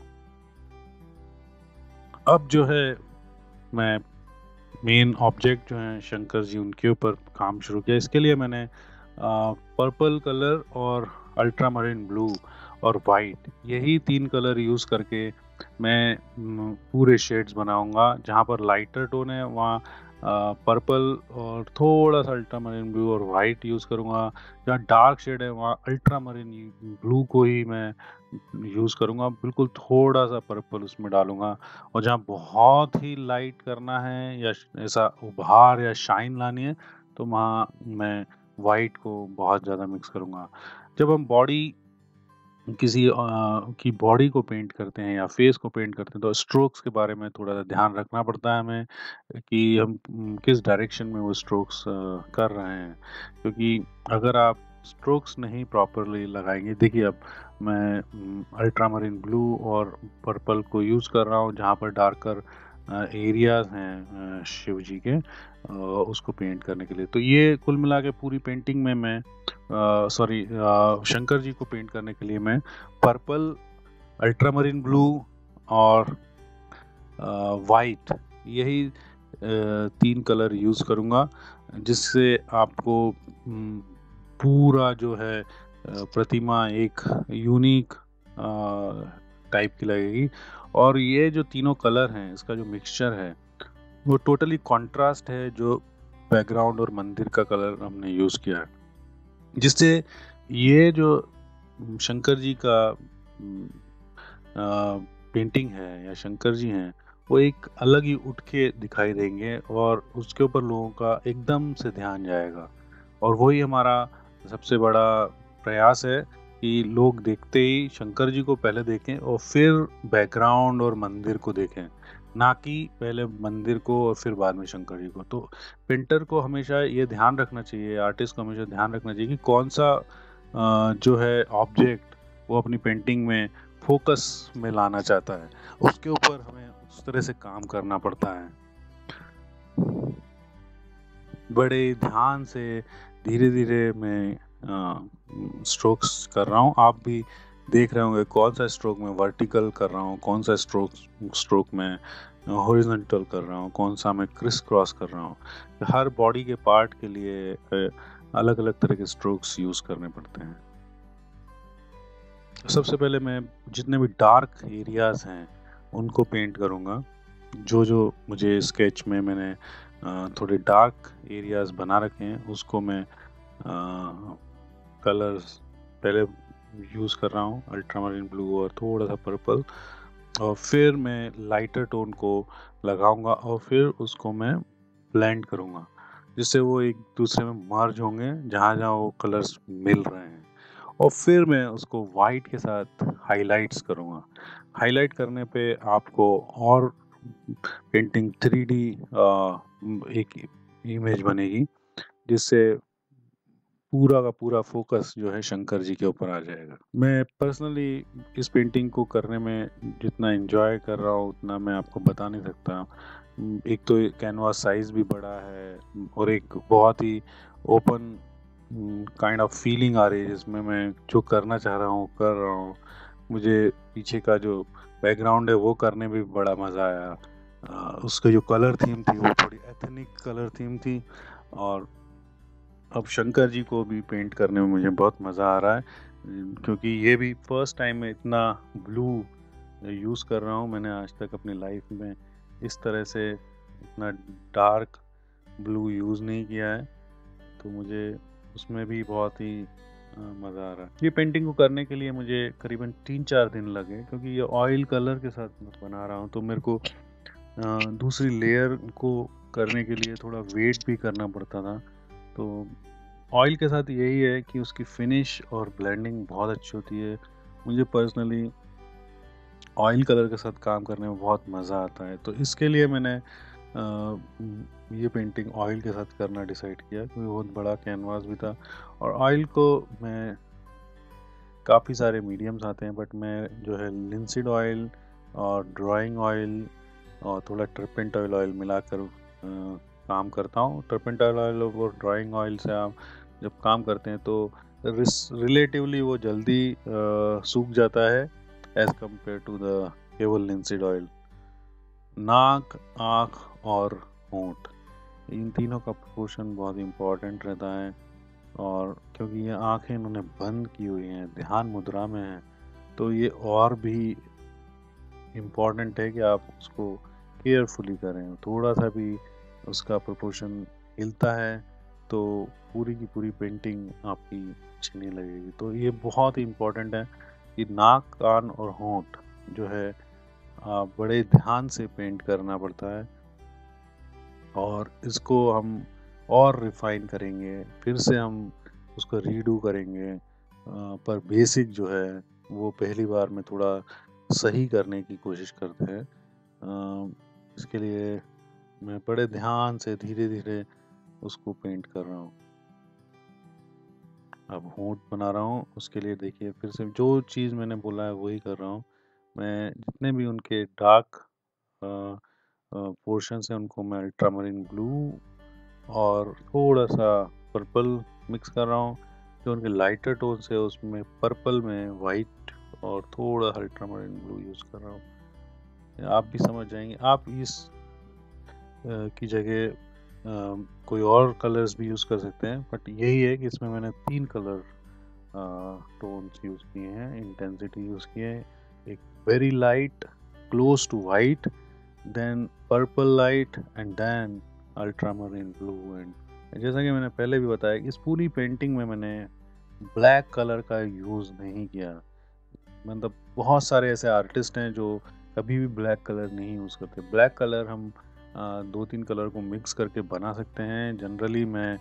अब जो है, मैं मेन ऑब्जेक्ट जो है, शंकर जी, उनके ऊपर काम शुरू किया। इसके लिए मैंने पर्पल कलर और अल्ट्रा मरीन ब्लू और वाइट यही तीन कलर यूज़ करके मैं पूरे शेड्स बनाऊँगा। जहाँ पर लाइटर टोन है, वहाँ पर्पल और थोड़ा सा अल्ट्रा मरीन ब्लू और वाइट यूज़ करूँगा जहाँ डार्क शेड है, वहाँ अल्ट्रा मरीन ब्लू को ही मैं यूज़ करूँगा। बिल्कुल थोड़ा सा पर्पल उसमें डालूँगा, और जहाँ बहुत ही लाइट करना है, या ऐसा उभार या शाइन लानी है तो वहाँ मैं वाइट को बहुत ज़्यादा मिक्स करूँगा। जब हम बॉडी किसी की बॉडी को पेंट करते हैं या फेस को पेंट करते हैं तो स्ट्रोक्स के बारे में थोड़ा सा ध्यान रखना पड़ता है हमें, कि हम किस डायरेक्शन में वो स्ट्रोक्स कर रहे हैं। क्योंकि अगर आप स्ट्रोक्स नहीं प्रॉपरली लगाएँगे, देखिए अब मैं अल्ट्रा मरीन ब्लू और पर्पल को यूज़ कर रहा हूँ, जहाँ पर डार्कर एरियाज़ हैं शिव जी के उसको पेंट करने के लिए। तो ये कुल मिला के पूरी पेंटिंग में मैं सॉरी शंकर जी को पेंट करने के लिए मैं पर्पल अल्ट्रामरीन ब्लू और वाइट यही तीन कलर यूज़ करूँगा, जिससे आपको पूरा जो है प्रतिमा एक यूनिक टाइप की लगेगी। और ये जो तीनों कलर हैं, इसका जो मिक्सचर है, वो टोटली कॉन्ट्रास्ट है जो बैकग्राउंड और मंदिर का कलर हमने यूज़ किया है। जिससे ये जो शंकर जी का पेंटिंग है या शंकर जी हैं, वो एक अलग ही उठ के दिखाई देंगे और उसके ऊपर लोगों का एकदम से ध्यान जाएगा। और वही हमारा सबसे बड़ा प्रयास है कि लोग देखते ही शंकर जी को पहले देखें और फिर बैकग्राउंड और मंदिर को देखें। ना कि पहले मंदिर को और फिर बाद में शंकर जी को। तो पेंटर को हमेशा ये ध्यान रखना चाहिए आर्टिस्ट को हमेशा ध्यान रखना चाहिए कि कौन सा जो है ऑब्जेक्ट वो अपनी पेंटिंग में फोकस में लाना चाहता है। उसके ऊपर हमें उस तरह से काम करना पड़ता है। बड़े ध्यान से धीरे धीरे मैं स्ट्रोक्स कर रहा हूँ। आप भी देख रहे होंगे कौन सा स्ट्रोक में वर्टिकल कर रहा हूँ, कौन सा स्ट्रोक स्ट्रोक में हॉरिजॉन्टल कर रहा हूँ, कौन सा मैं क्रिस क्रॉस कर रहा हूँ। हर बॉडी के पार्ट के लिए अलग अलग तरह के स्ट्रोक्स यूज़ करने पड़ते हैं। सबसे पहले मैं जितने भी डार्क एरियाज़ हैं, उनको पेंट करूँगा। जो जो मुझे स्केच में मैंने थोड़े डार्क एरियाज़ बना रखे हैं, उसको मैं कलर्स पहले यूज़ कर रहा हूँ अल्ट्रामरीन ब्लू और थोड़ा सा पर्पल और फिर मैं लाइटर टोन को लगाऊँगा और फिर उसको मैं ब्लेंड करूँगा, जिससे वो एक दूसरे में मर्ज होंगे, जहाँ जहाँ वो कलर्स मिल रहे हैं. और फिर मैं उसको वाइट के साथ हाइलाइट्स करूँगा. हाईलाइट करने पे आपको और पेंटिंग थ्री एक इमेज बनेगी, जिससे पूरा का पूरा फोकस जो है शंकर जी के ऊपर आ जाएगा। मैं पर्सनली इस पेंटिंग को करने में जितना एंजॉय कर रहा हूँ, उतना मैं आपको बता नहीं सकता। एक तो कैनवास साइज़ भी बड़ा है और एक बहुत ही ओपन काइंड ऑफ़ फीलिंग आ रही है जिसमें मैं जो करना चाह रहा हूँ, कर रहा हूँ। मुझे पीछे का जो बैकग्राउंड है वो करने में बड़ा मज़ा आया। उसका जो कलर थीम थी वो थोड़ी एथनिक कलर थीम थी और अब शंकर जी को भी पेंट करने में मुझे बहुत मज़ा आ रहा है क्योंकि ये भी फ़र्स्ट टाइम में इतना ब्लू यूज़ कर रहा हूँ मैंने आज तक अपनी लाइफ में इस तरह से इतना डार्क ब्लू यूज़ नहीं किया है तो मुझे उसमें भी बहुत ही मज़ा आ रहा है। ये पेंटिंग को करने के लिए मुझे करीबन तीन चार दिन लगे क्योंकि ये ऑयल कलर के साथ मैं बना रहा हूँ तो मेरे को दूसरी लेयर को करने के लिए थोड़ा वेट भी करना पड़ता था। तो ऑयल के साथ यही है कि उसकी फिनिश और ब्लेंडिंग बहुत अच्छी होती है। मुझे पर्सनली ऑयल कलर के साथ काम करने में बहुत मज़ा आता है। तो इसके लिए मैंने आ, ये पेंटिंग ऑयल के साथ करना डिसाइड किया क्योंकि बहुत बड़ा कैनवास भी था। और ऑयल को मैं काफ़ी सारे मीडियम्स आते हैं बट मैं जो है लिंसिड ऑयल और ड्राइंग ऑयल और थोड़ा ट्रिपेंट ऑयल ऑयल मिलाकर काम करता हूँ। टर्पेंटाइल ऑयल और ड्राइंग ऑयल से आप जब काम करते हैं तो रिलेटिवली वो जल्दी सूख जाता है एज कंपेयर टू द केवल लिंसिड ऑयल नाक, आँख और होंठ, इन तीनों का प्रपोर्शन बहुत इम्पोर्टेंट रहता है और क्योंकि ये आँखें इन्होंने बंद की हुई हैं, ध्यान मुद्रा में है तो ये और भी इंपॉर्टेंट है कि आप उसको केयरफुली करें। थोड़ा सा भी उसका प्रपोर्शन हिलता है तो पूरी की पूरी पेंटिंग आपकी नहीं लगेगी। तो ये बहुत ही इम्पोर्टेंट है कि नाक, कान और होंठ जो है बड़े ध्यान से पेंट करना पड़ता है और इसको हम और रिफाइन करेंगे, फिर से हम उसको रीडू करेंगे। पर बेसिक जो है, वो पहली बार में थोड़ा सही करने की कोशिश करते हैं। इसके लिए मैं बड़े ध्यान से धीरे धीरे उसको पेंट कर रहा हूँ। अब होंठ बना रहा हूँ, उसके लिए देखिए फिर से जो चीज़ मैंने बोला है वही कर रहा हूँ। मैं जितने भी उनके डार्क पोर्शन है उनको मैं अल्ट्रामरीन ब्लू और थोड़ा सा पर्पल मिक्स कर रहा हूँ। जो उनके लाइटर टोन से उसमें पर्पल में वाइट और थोड़ा अल्ट्रामरीन ब्लू यूज़ कर रहा हूँ। आप भी समझ जाएँगे। आप इस की जगह कोई और कलर्स भी यूज़ कर सकते हैं बट यही है कि इसमें मैंने तीन कलर टोन्स यूज़ किए हैं इंटेंसिटी यूज़ किए हैं। एक very light close to white then purple light and then ultramarine blue and जैसा कि मैंने पहले भी बताया कि इस पूरी पेंटिंग में मैंने ब्लैक कलर का यूज़ नहीं किया। मतलब बहुत सारे ऐसे आर्टिस्ट हैं जो कभी भी ब्लैक कलर नहीं यूज़ करते। ब्लैक कलर हम दो तीन कलर को मिक्स करके बना सकते हैं। जनरली मैं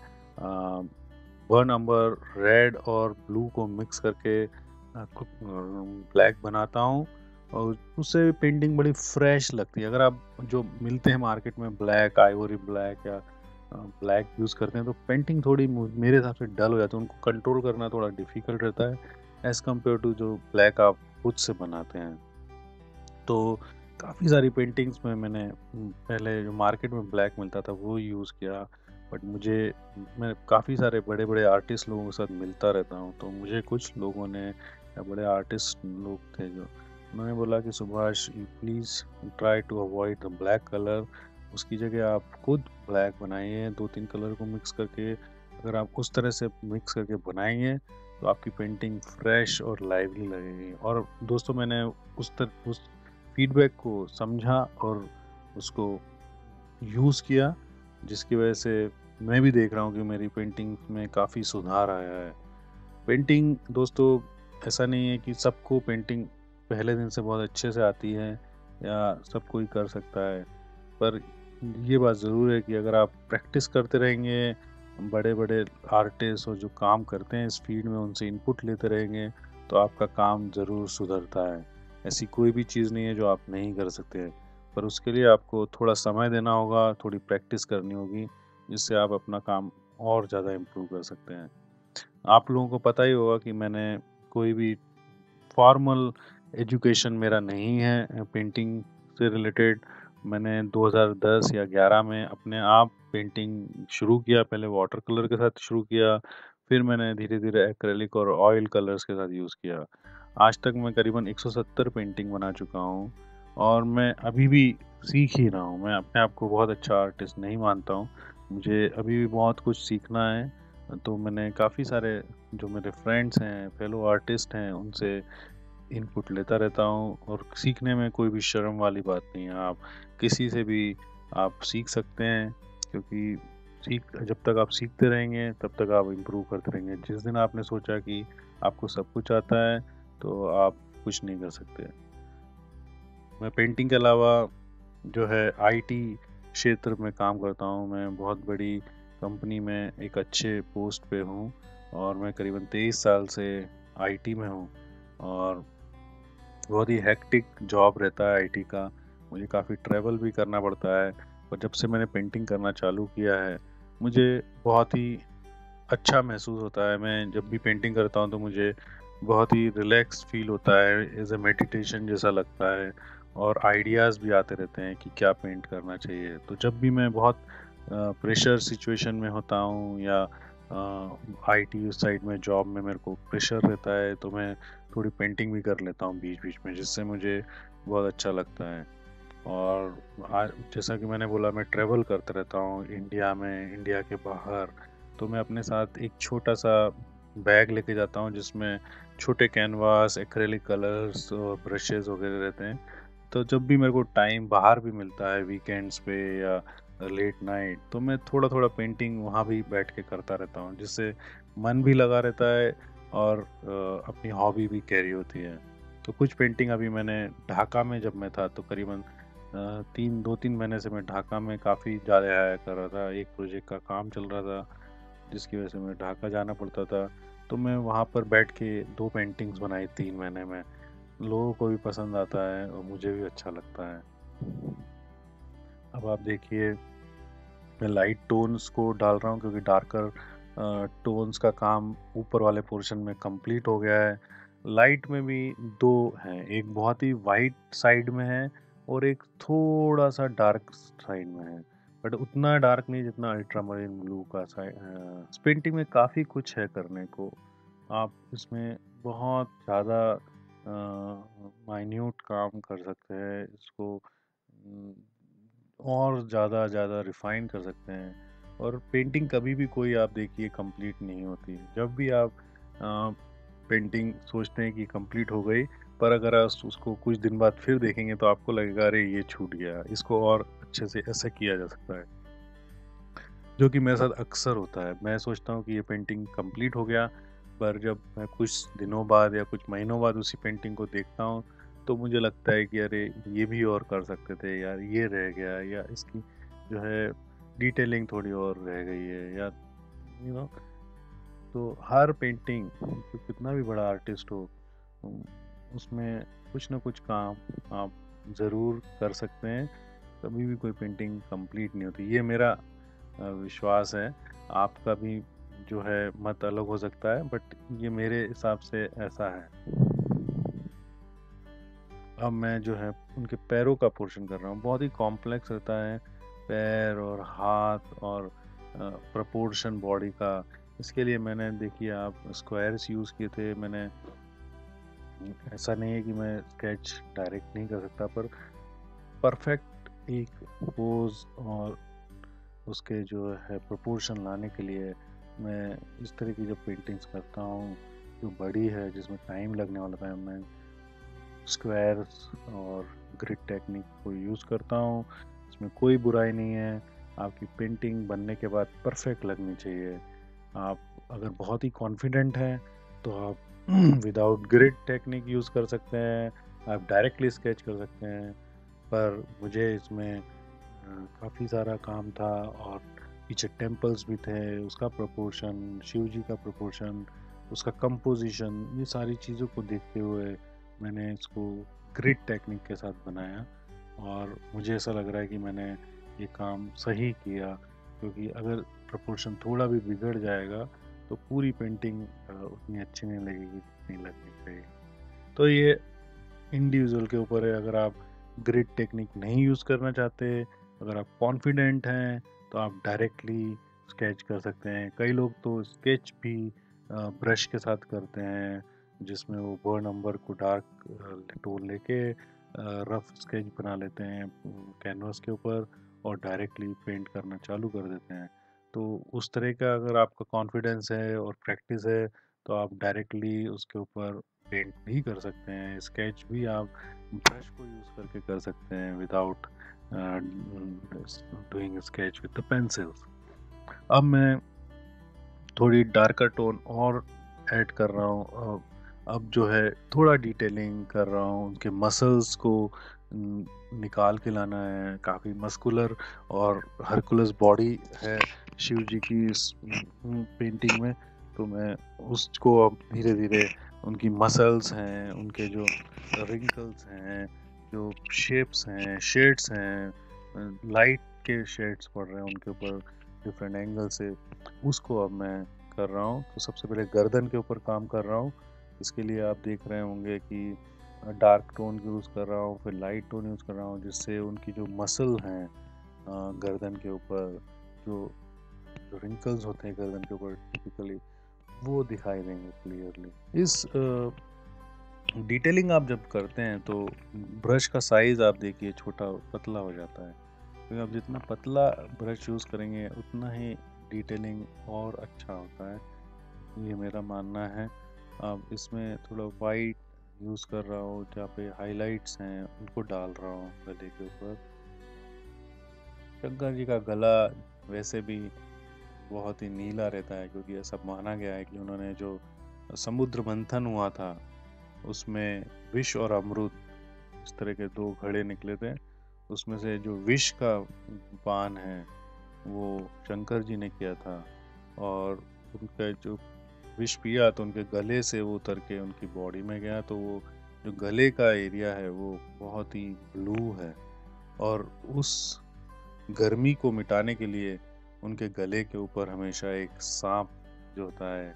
वन नंबर रेड और ब्लू को मिक्स करके ब्लैक बनाता हूँ और उससे पेंटिंग बड़ी फ्रेश लगती है। अगर आप जो मिलते हैं मार्केट में ब्लैक, आइवरी ब्लैक या ब्लैक यूज़ करते हैं तो पेंटिंग थोड़ी मेरे हिसाब से डल हो जाती है। उनको कंट्रोल करना थोड़ा डिफ़िकल्ट रहता है एज़ कंपेयर टू जो ब्लैक आप खुद से बनाते हैं। तो काफ़ी सारी पेंटिंग्स में मैंने पहले जो मार्केट में ब्लैक मिलता था, वो यूज़ किया। बट मुझे, मैं काफ़ी सारे बड़े बड़े आर्टिस्ट लोगों के साथ मिलता रहता हूँ तो मुझे कुछ लोगों ने, या बड़े आर्टिस्ट लोग थे जो, उन्होंने बोला कि, Subhash please try to avoid the black colour उसकी जगह आप खुद ब्लैक बनाइए दो तीन कलर को मिक्स करके। अगर आप उस तरह से मिक्स करके बनाएँगे तो आपकी पेंटिंग फ्रेश और लाइवली लगेगी। और दोस्तों, मैंने उस तरह उस फीडबैक को समझा और उसको यूज़ किया, जिसकी वजह से मैं भी देख रहा हूँ कि मेरी पेंटिंग में काफ़ी सुधार आया है। पेंटिंग दोस्तों, ऐसा नहीं है कि सबको पेंटिंग पहले दिन से बहुत अच्छे से आती है या सब कोई कर सकता है, पर ये बात ज़रूर है कि अगर आप प्रैक्टिस करते रहेंगे बड़े बड़े आर्टिस्ट और जो काम करते हैं इस फ़ील्ड में, उनसे इनपुट लेते रहेंगे तो आपका काम ज़रूर सुधरता है। ऐसी कोई भी चीज़ नहीं है जो आप नहीं कर सकते हैं। पर उसके लिए आपको थोड़ा समय देना होगा, थोड़ी प्रैक्टिस करनी होगी, जिससे आप अपना काम और ज़्यादा इम्प्रूव कर सकते हैं। आप लोगों को पता ही होगा कि मैंने कोई भी फॉर्मल एजुकेशन मेरा नहीं है, पेंटिंग से रिलेटेड। मैंने 2010 या 11 में अपने आप पेंटिंग शुरू किया, पहले वाटर कलर के साथ शुरू किया, फिर मैंने धीरे धीरे एक्रेलिक और ऑयल कलर्स के साथ यूज़ किया। आज तक मैं करीबन 170 पेंटिंग बना चुका हूँ और मैं अभी भी सीख ही रहा हूँ। मैं अपने आप को बहुत अच्छा आर्टिस्ट नहीं मानता हूँ। मुझे अभी भी बहुत कुछ सीखना है। तो मैंने काफ़ी सारे जो मेरे फ्रेंड्स हैं फेलो आर्टिस्ट हैं, उनसे इनपुट लेता रहता हूँ और सीखने में कोई भी शर्म वाली बात नहीं है। आप किसी से भी आप सीख सकते हैं, क्योंकि सीख, जब तक आप सीखते रहेंगे, तब तक आप इम्प्रूव करते रहेंगे। जिस दिन आपने सोचा कि आपको सब कुछ आता है तो आप कुछ नहीं कर सकते। मैं पेंटिंग के अलावा जो है आईटी क्षेत्र में काम करता हूँ। मैं बहुत बड़ी कंपनी में एक अच्छे पोस्ट पे हूँ और मैं करीबन तेईस साल से आईटी में हूँ और बहुत ही हेक्टिक जॉब रहता है आईटी का। मुझे काफ़ी ट्रैवल भी करना पड़ता है और जब से मैंने पेंटिंग करना चालू किया है, मुझे बहुत ही अच्छा महसूस होता है। मैं जब भी पेंटिंग करता हूँ तो मुझे बहुत ही रिलैक्स फील होता है एज ए मेडिटेशन जैसा लगता है, और आइडियाज़ भी आते रहते हैं कि क्या पेंट करना चाहिए। तो जब भी मैं बहुत प्रेशर सिचुएशन में होता हूँ या आईटी उस साइड में जॉब में मेरे को प्रेशर रहता है तो मैं थोड़ी पेंटिंग भी कर लेता हूँ बीच बीच में, जिससे मुझे बहुत अच्छा लगता है। और जैसा कि मैंने बोला, मैं ट्रैवल करता रहता हूँ इंडिया में इंडिया के बाहर तो मैं अपने साथ एक छोटा सा बैग लेके जाता हूँ, जिसमें छोटे कैनवास एक्रेलिक कलर्स और ब्रशेज़ वगैरह रहते हैं। तो जब भी मेरे को टाइम बाहर भी मिलता है वीकेंड्स पे या लेट नाइट तो मैं थोड़ा थोड़ा पेंटिंग वहाँ भी बैठ के करता रहता हूँ, जिससे मन भी लगा रहता है और अपनी हॉबी भी कैरी होती है। तो कुछ पेंटिंग अभी मैंने ढाका में जब मैं था तो करीबन तीन दो तीन महीने से मैं ढाका में काफ़ी ज़्यादा आया कर रहा था। एक प्रोजेक्ट का काम चल रहा था, जिसकी वजह से मैं ढाका जाना पड़ता था। तो मैं वहाँ पर बैठ के दो पेंटिंग्स बनाई तीन महीने में। लोगों को भी पसंद आता है और मुझे भी अच्छा लगता है। अब आप देखिए, मैं लाइट टोन्स को डाल रहा हूँ क्योंकि डार्कर टोन्स का काम ऊपर वाले पोर्शन में कंप्लीट हो गया है। लाइट में भी दो हैं, एक बहुत ही वाइट साइड में है और एक थोड़ा सा डार्क साइड में है। बट उतना डार्क नहीं जितना अल्ट्रा मरीन ब्लू का इस पेंटिंग में काफ़ी कुछ है करने को। आप इसमें बहुत ज़्यादा माइन्यूट काम कर सकते हैं इसको और ज़्यादा ज़्यादा रिफाइन कर सकते हैं। और पेंटिंग कभी भी कोई आप देखिए कंप्लीट नहीं होती। जब भी आप आ, पेंटिंग सोचते हैं कि कंप्लीट हो गई पर अगर आप उसको कुछ दिन बाद फिर देखेंगे तो आपको लगेगा, अरे, ये छूट गया। इसको और अच्छे से ऐसा किया जा सकता है। जो कि मेरे साथ अक्सर होता है। मैं सोचता हूँ कि ये पेंटिंग कंप्लीट हो गया, पर जब मैं कुछ दिनों बाद या कुछ महीनों बाद उसी पेंटिंग को देखता हूँ तो मुझे लगता है कि, अरे, ये भी और कर सकते थे यार ये रह गया या इसकी जो है डिटेलिंग थोड़ी और रह गई है या यू नो तो हर पेंटिंग जो कितना भी बड़ा आर्टिस्ट हो उसमें कुछ ना कुछ काम आप ज़रूर कर सकते हैं। कभी भी कोई पेंटिंग कंप्लीट नहीं होती। ये मेरा विश्वास है। आपका भी जो है मत अलग हो सकता है बट ये मेरे हिसाब से ऐसा है। अब मैं जो है उनके पैरों का पोर्शन कर रहा हूँ। बहुत ही कॉम्प्लेक्स रहता है पैर और हाथ और प्रपोर्शन बॉडी का। इसके लिए मैंने, देखिए आप स्क्वायर्स यूज़ किए थे, मैंने ऐसा नहीं है कि मैं स्केच डायरेक्ट नहीं कर सकता, पर परफेक्ट एक पोज और उसके जो है प्रोपोर्शन लाने के लिए मैं इस तरह की जो पेंटिंग्स करता हूँ, जो बड़ी है, जिसमें टाइम लगने वाला था मैं स्क्वायर्स और ग्रिड टेक्निक को यूज़ करता हूँ, इसमें कोई बुराई नहीं है। आपकी पेंटिंग बनने के बाद परफेक्ट लगनी चाहिए। आप अगर बहुत ही कॉन्फिडेंट हैं तो आप विदाउट ग्रिड टेक्निक यूज़ कर सकते हैं, आप डायरेक्टली स्केच कर सकते हैं, पर मुझे इसमें काफ़ी सारा काम था और पीछे टेम्पल्स भी थे, उसका प्रपोर्शन शिव जी का प्रपोर्शन उसका कंपोजिशन ये सारी चीज़ों को देखते हुए मैंने इसको ग्रिड टेक्निक के साथ बनाया और मुझे ऐसा लग रहा है कि मैंने ये काम सही किया, क्योंकि अगर प्रपोर्शन थोड़ा भी बिगड़ जाएगा तो पूरी पेंटिंग उतनी अच्छी नहीं लगेगी जितनी लगनी चाहिए। तो ये इंडिविजुअल के ऊपर है। अगर आप ग्रिड टेक्निक नहीं यूज़ करना चाहते, अगर आप कॉन्फिडेंट हैं तो आप डायरेक्टली स्केच कर सकते हैं। कई लोग तो स्केच भी ब्रश के साथ करते हैं, जिसमें वो बर्ड नंबर को डार्क टोल लेके रफ स्केच बना लेते हैं कैनवास के ऊपर, और डायरेक्टली पेंट करना चालू कर देते हैं। तो उस तरह का अगर आपका कॉन्फिडेंस है और प्रैक्टिस है तो आप डायरेक्टली उसके ऊपर पेंट भी कर सकते हैं स्केच भी आप ब्रश को यूज़ करके कर सकते हैं without doing sketch with the pencils अब मैं थोड़ी डार्कर टोन और ऐड कर रहा हूँ अब जो है थोड़ा डिटेलिंग कर रहा हूँ, उनके मसल्स को निकाल के लाना है, काफ़ी मस्कुलर और हरकुलस बॉडी है शिव जी की इस पेंटिंग में तो मैं उसको अब धीरे धीरे उनकी मसल्स हैं, उनके जो रिंकल्स हैं, जो शेप्स हैं शेड्स हैं लाइट के शेड्स पड़ रहे हैं उनके ऊपर डिफरेंट एंगल से, उसको अब मैं कर रहा हूँ। तो सबसे पहले गर्दन के ऊपर काम कर रहा हूँ। इसके लिए आप देख रहे होंगे कि डार्क टोन यूज़ कर रहा हूँ, फिर लाइट टोन यूज़ कर रहा हूँ, जिससे उनकी जो मसल हैं गर्दन के ऊपर, जो जो रिंकल्स होते हैं गर्दन के ऊपर टिपिकली वो दिखाई देंगे क्लियरली इस डिटेलिंग आप जब करते हैं तो ब्रश का साइज़ आप देखिए, छोटा, पतला हो जाता है। क्योंकि आप जितना पतला ब्रश यूज़ करेंगे, उतना ही डिटेलिंग और अच्छा होता है। ये मेरा मानना है। अब इसमें थोड़ा वाइट यूज़ कर रहा हूँ, जहाँ पे हाइलाइट्स हैं, उनको डाल रहा हूँ गले के ऊपर। शंकर जी का गला वैसे भी बहुत ही नीला रहता है क्योंकि ऐसा माना गया है कि उन्होंने जो समुद्र मंथन हुआ था, उसमें विष और अमृत, इस तरह के दो घड़े निकले थे। उसमें से जो विष का पान है, वो शंकर जी ने किया था और उनका जो विष पिया तो उनके गले से वो उतर के उनकी बॉडी में गया तो वो जो गले का एरिया है, वो बहुत ही ब्लू है। और उस गर्मी को मिटाने के लिए उनके गले के ऊपर हमेशा एक सांप जो होता है,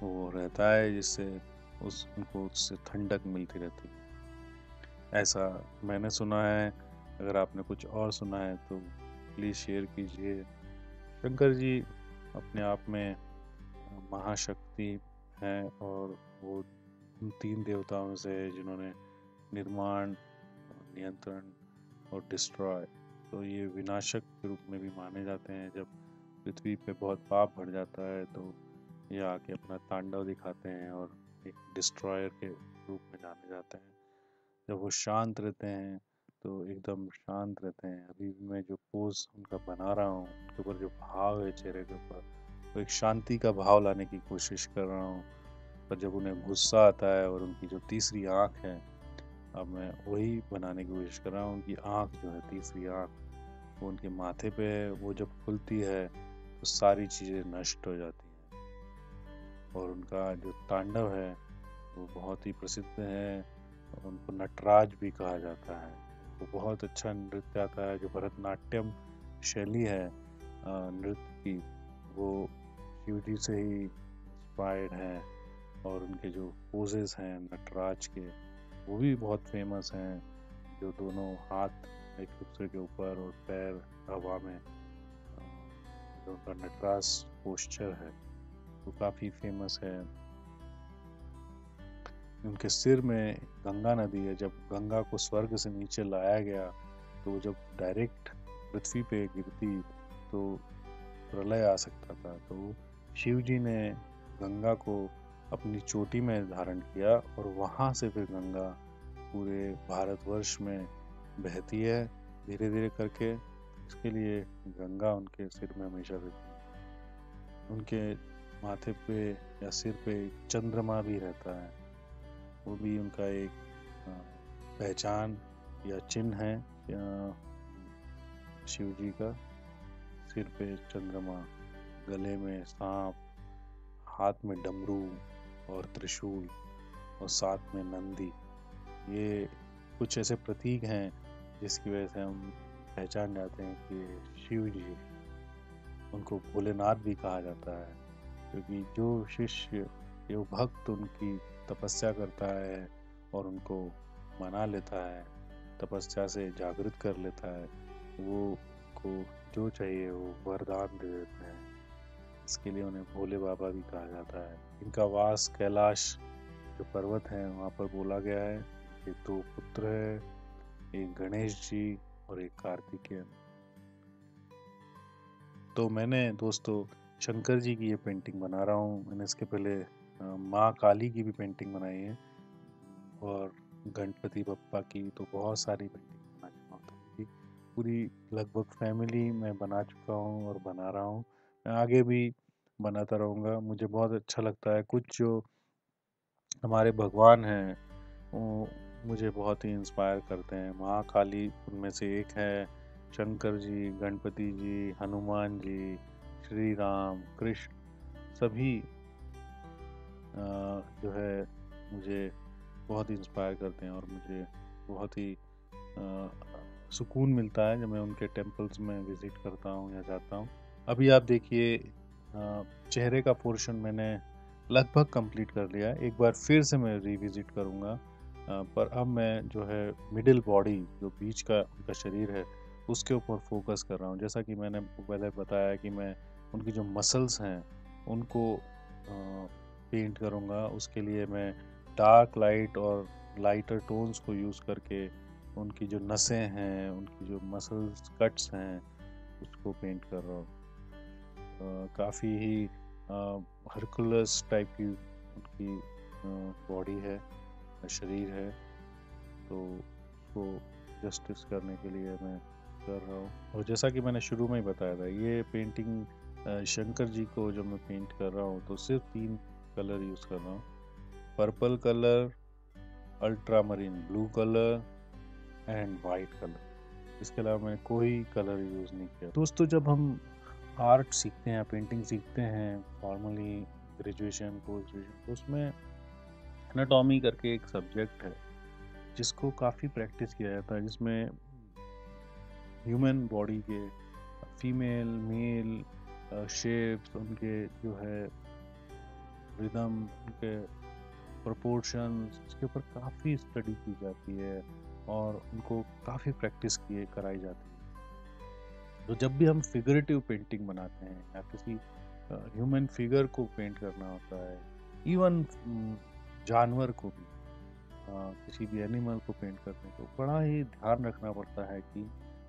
वो रहता है, जिससे उस, उनको उससे ठंडक मिलती रहती है। ऐसा मैंने सुना है। अगर आपने कुछ और सुना है तो प्लीज़ शेयर कीजिए। शंकर जी अपने आप में महाशक्ति हैं और वो तीन देवताओं से जिन्होंने निर्माण, नियंत्रण और डिस्ट्रॉय तो ये विनाशक के रूप में भी माने जाते हैं। जब पृथ्वी पे बहुत पाप बढ़ जाता है तो ये आके अपना तांडव दिखाते हैं और एक डिस्ट्रॉयर के रूप में जाने जाते हैं। जब वो शांत रहते हैं तो एकदम शांत रहते हैं। अभी मैं जो पोज उनका बना रहा हूँ, उनके ऊपर जो भाव है चेहरे के ऊपर, वो एक शांति का भाव लाने की कोशिश कर रहा हूँ। पर जब उन्हें गुस्सा आता है और उनकी जो तीसरी आँख है, अब मैं वही बनाने की कोशिश कर रहा हूँ उनकी आँख जो है तीसरी आँख वो उनके माथे पे वो जब खुलती है तो सारी चीज़ें नष्ट हो जाती हैं। और उनका जो तांडव है, वो बहुत ही प्रसिद्ध है उनको नटराज भी कहा जाता है। वो बहुत अच्छा नृत्य आता है, जो भरतनाट्यम शैली है नृत्य की। वो शिव से ही इंस्पायर्ड है और उनके जो पोजेस हैं नटराज के, वो भी बहुत फ़ेमस हैं, जो दोनों हाथ एक दूसरे के ऊपर और पैर हवा में जो उनका नटराज पोस्चर है, वो काफ़ी फ़ेमस है। उनके सिर में गंगा नदी है, जब गंगा को स्वर्ग से नीचे लाया गया तो जब डायरेक्ट पृथ्वी पे गिरती तो प्रलय आ सकता था। तो शिव जी ने गंगा को अपनी चोटी में धारण किया और वहाँ से फिर गंगा पूरे भारतवर्ष में बहती है धीरे धीरे करके। इसके लिए गंगा उनके सिर में हमेशा रहती है। उनके माथे पे या सिर पे चंद्रमा भी रहता है। वो भी उनका एक पहचान या चिन्ह है या शिव जी का। सिर पे चंद्रमा, गले में सांप, हाथ में डमरू और त्रिशूल और साथ में नंदी। ये कुछ ऐसे प्रतीक हैं जिसकी वजह से हम पहचान जाते हैं कि शिव जी, उनको भोलेनाथ भी कहा जाता है। क्योंकि जो शिष्य, जो भक्त उनकी तपस्या करता है और उनको मना लेता है, तपस्या से जागृत कर लेता है, वो को जो चाहिए वो वरदान दे देते हैं। इसके लिए उन्हें भोले बाबा भी कहा जाता है। इनका वास कैलाश जो पर्वत है, वहाँ पर बोला गया है कि दो पुत्र है एक गणेश जी और एक कार्तिकेय। तो मैंने दोस्तों शंकर जी की ये पेंटिंग बना रहा हूँ। मैंने इसके पहले माँ काली की भी पेंटिंग बनाई है और गणपति बप्पा की तो बहुत सारी पेंटिंग बना चुका हूँ। पूरी लगभग फैमिली मैं बना चुका हूँ और बना रहा हूँ। आगे भी बनाता रहूँगा। मुझे बहुत अच्छा लगता है। कुछ जो हमारे भगवान हैं मुझे बहुत ही इंस्पायर करते हैं। माँ काली उनमें से एक है, शंकर जी, गणपति जी, हनुमान जी श्री राम कृष्ण, सभी जो है मुझे बहुत ही इंस्पायर करते हैं और मुझे बहुत ही सुकून मिलता है जब मैं उनके टेम्पल्स में विज़िट करता हूँ या जाता हूँ। अभी आप देखिए चेहरे का पोर्शन मैंने लगभग कंप्लीट कर लिया एक बार फिर से मैं रिविज़िट करूँगा। पर अब मैं जो है मिडिल बॉडी जो बीच का उनका शरीर है, उसके ऊपर फोकस कर रहा हूँ। जैसा कि मैंने पहले बताया कि मैं, उनकी जो मसल्स हैं, उनको पेंट करूँगा। उसके लिए मैं डार्क लाइट और लाइटर टोन्स को यूज़ करके उनकी जो नसें हैं, उनकी जो मसल्स कट्स हैं, उसको पेंट कर रहा हूँ। काफ़ी ही हरकुलस टाइप की उनकी बॉडी है। शरीर है तो उसको जस्टिस करने के लिए मैं कर रहा हूँ। और जैसा कि मैंने शुरू में ही बताया था, ये पेंटिंग शंकर जी को जब मैं पेंट कर रहा हूँ तो सिर्फ़ तीन कलर यूज़ कर रहा हूँ। Purple colour ultramarine blue colour and white colour इसके अलावा मैंने कोई कलर यूज़ नहीं किया। दोस्तों, जब हम आर्ट सीखते हैं पेंटिंग सीखते हैं फॉर्मली ग्रेजुएशन पोस्ट ग्रेजुएशन तो उसमें एनाटॉमी करके एक सब्जेक्ट है, जिसको काफ़ी प्रैक्टिस किया जाता है, जिसमें ह्यूमन बॉडी के फीमेल मेल शेप्स उनके जो है रिदम उनके प्रोपोर्शन उसके ऊपर काफ़ी स्टडी की जाती है और उनको काफ़ी प्रैक्टिस किए, कराई जाती है। तो जब भी हम फिगरेटिव पेंटिंग बनाते हैं या किसी ह्यूमन फिगर को पेंट करना होता है इवन जानवर को भी आ, किसी भी एनिमल को पेंट करने को बड़ा ही ध्यान रखना पड़ता है कि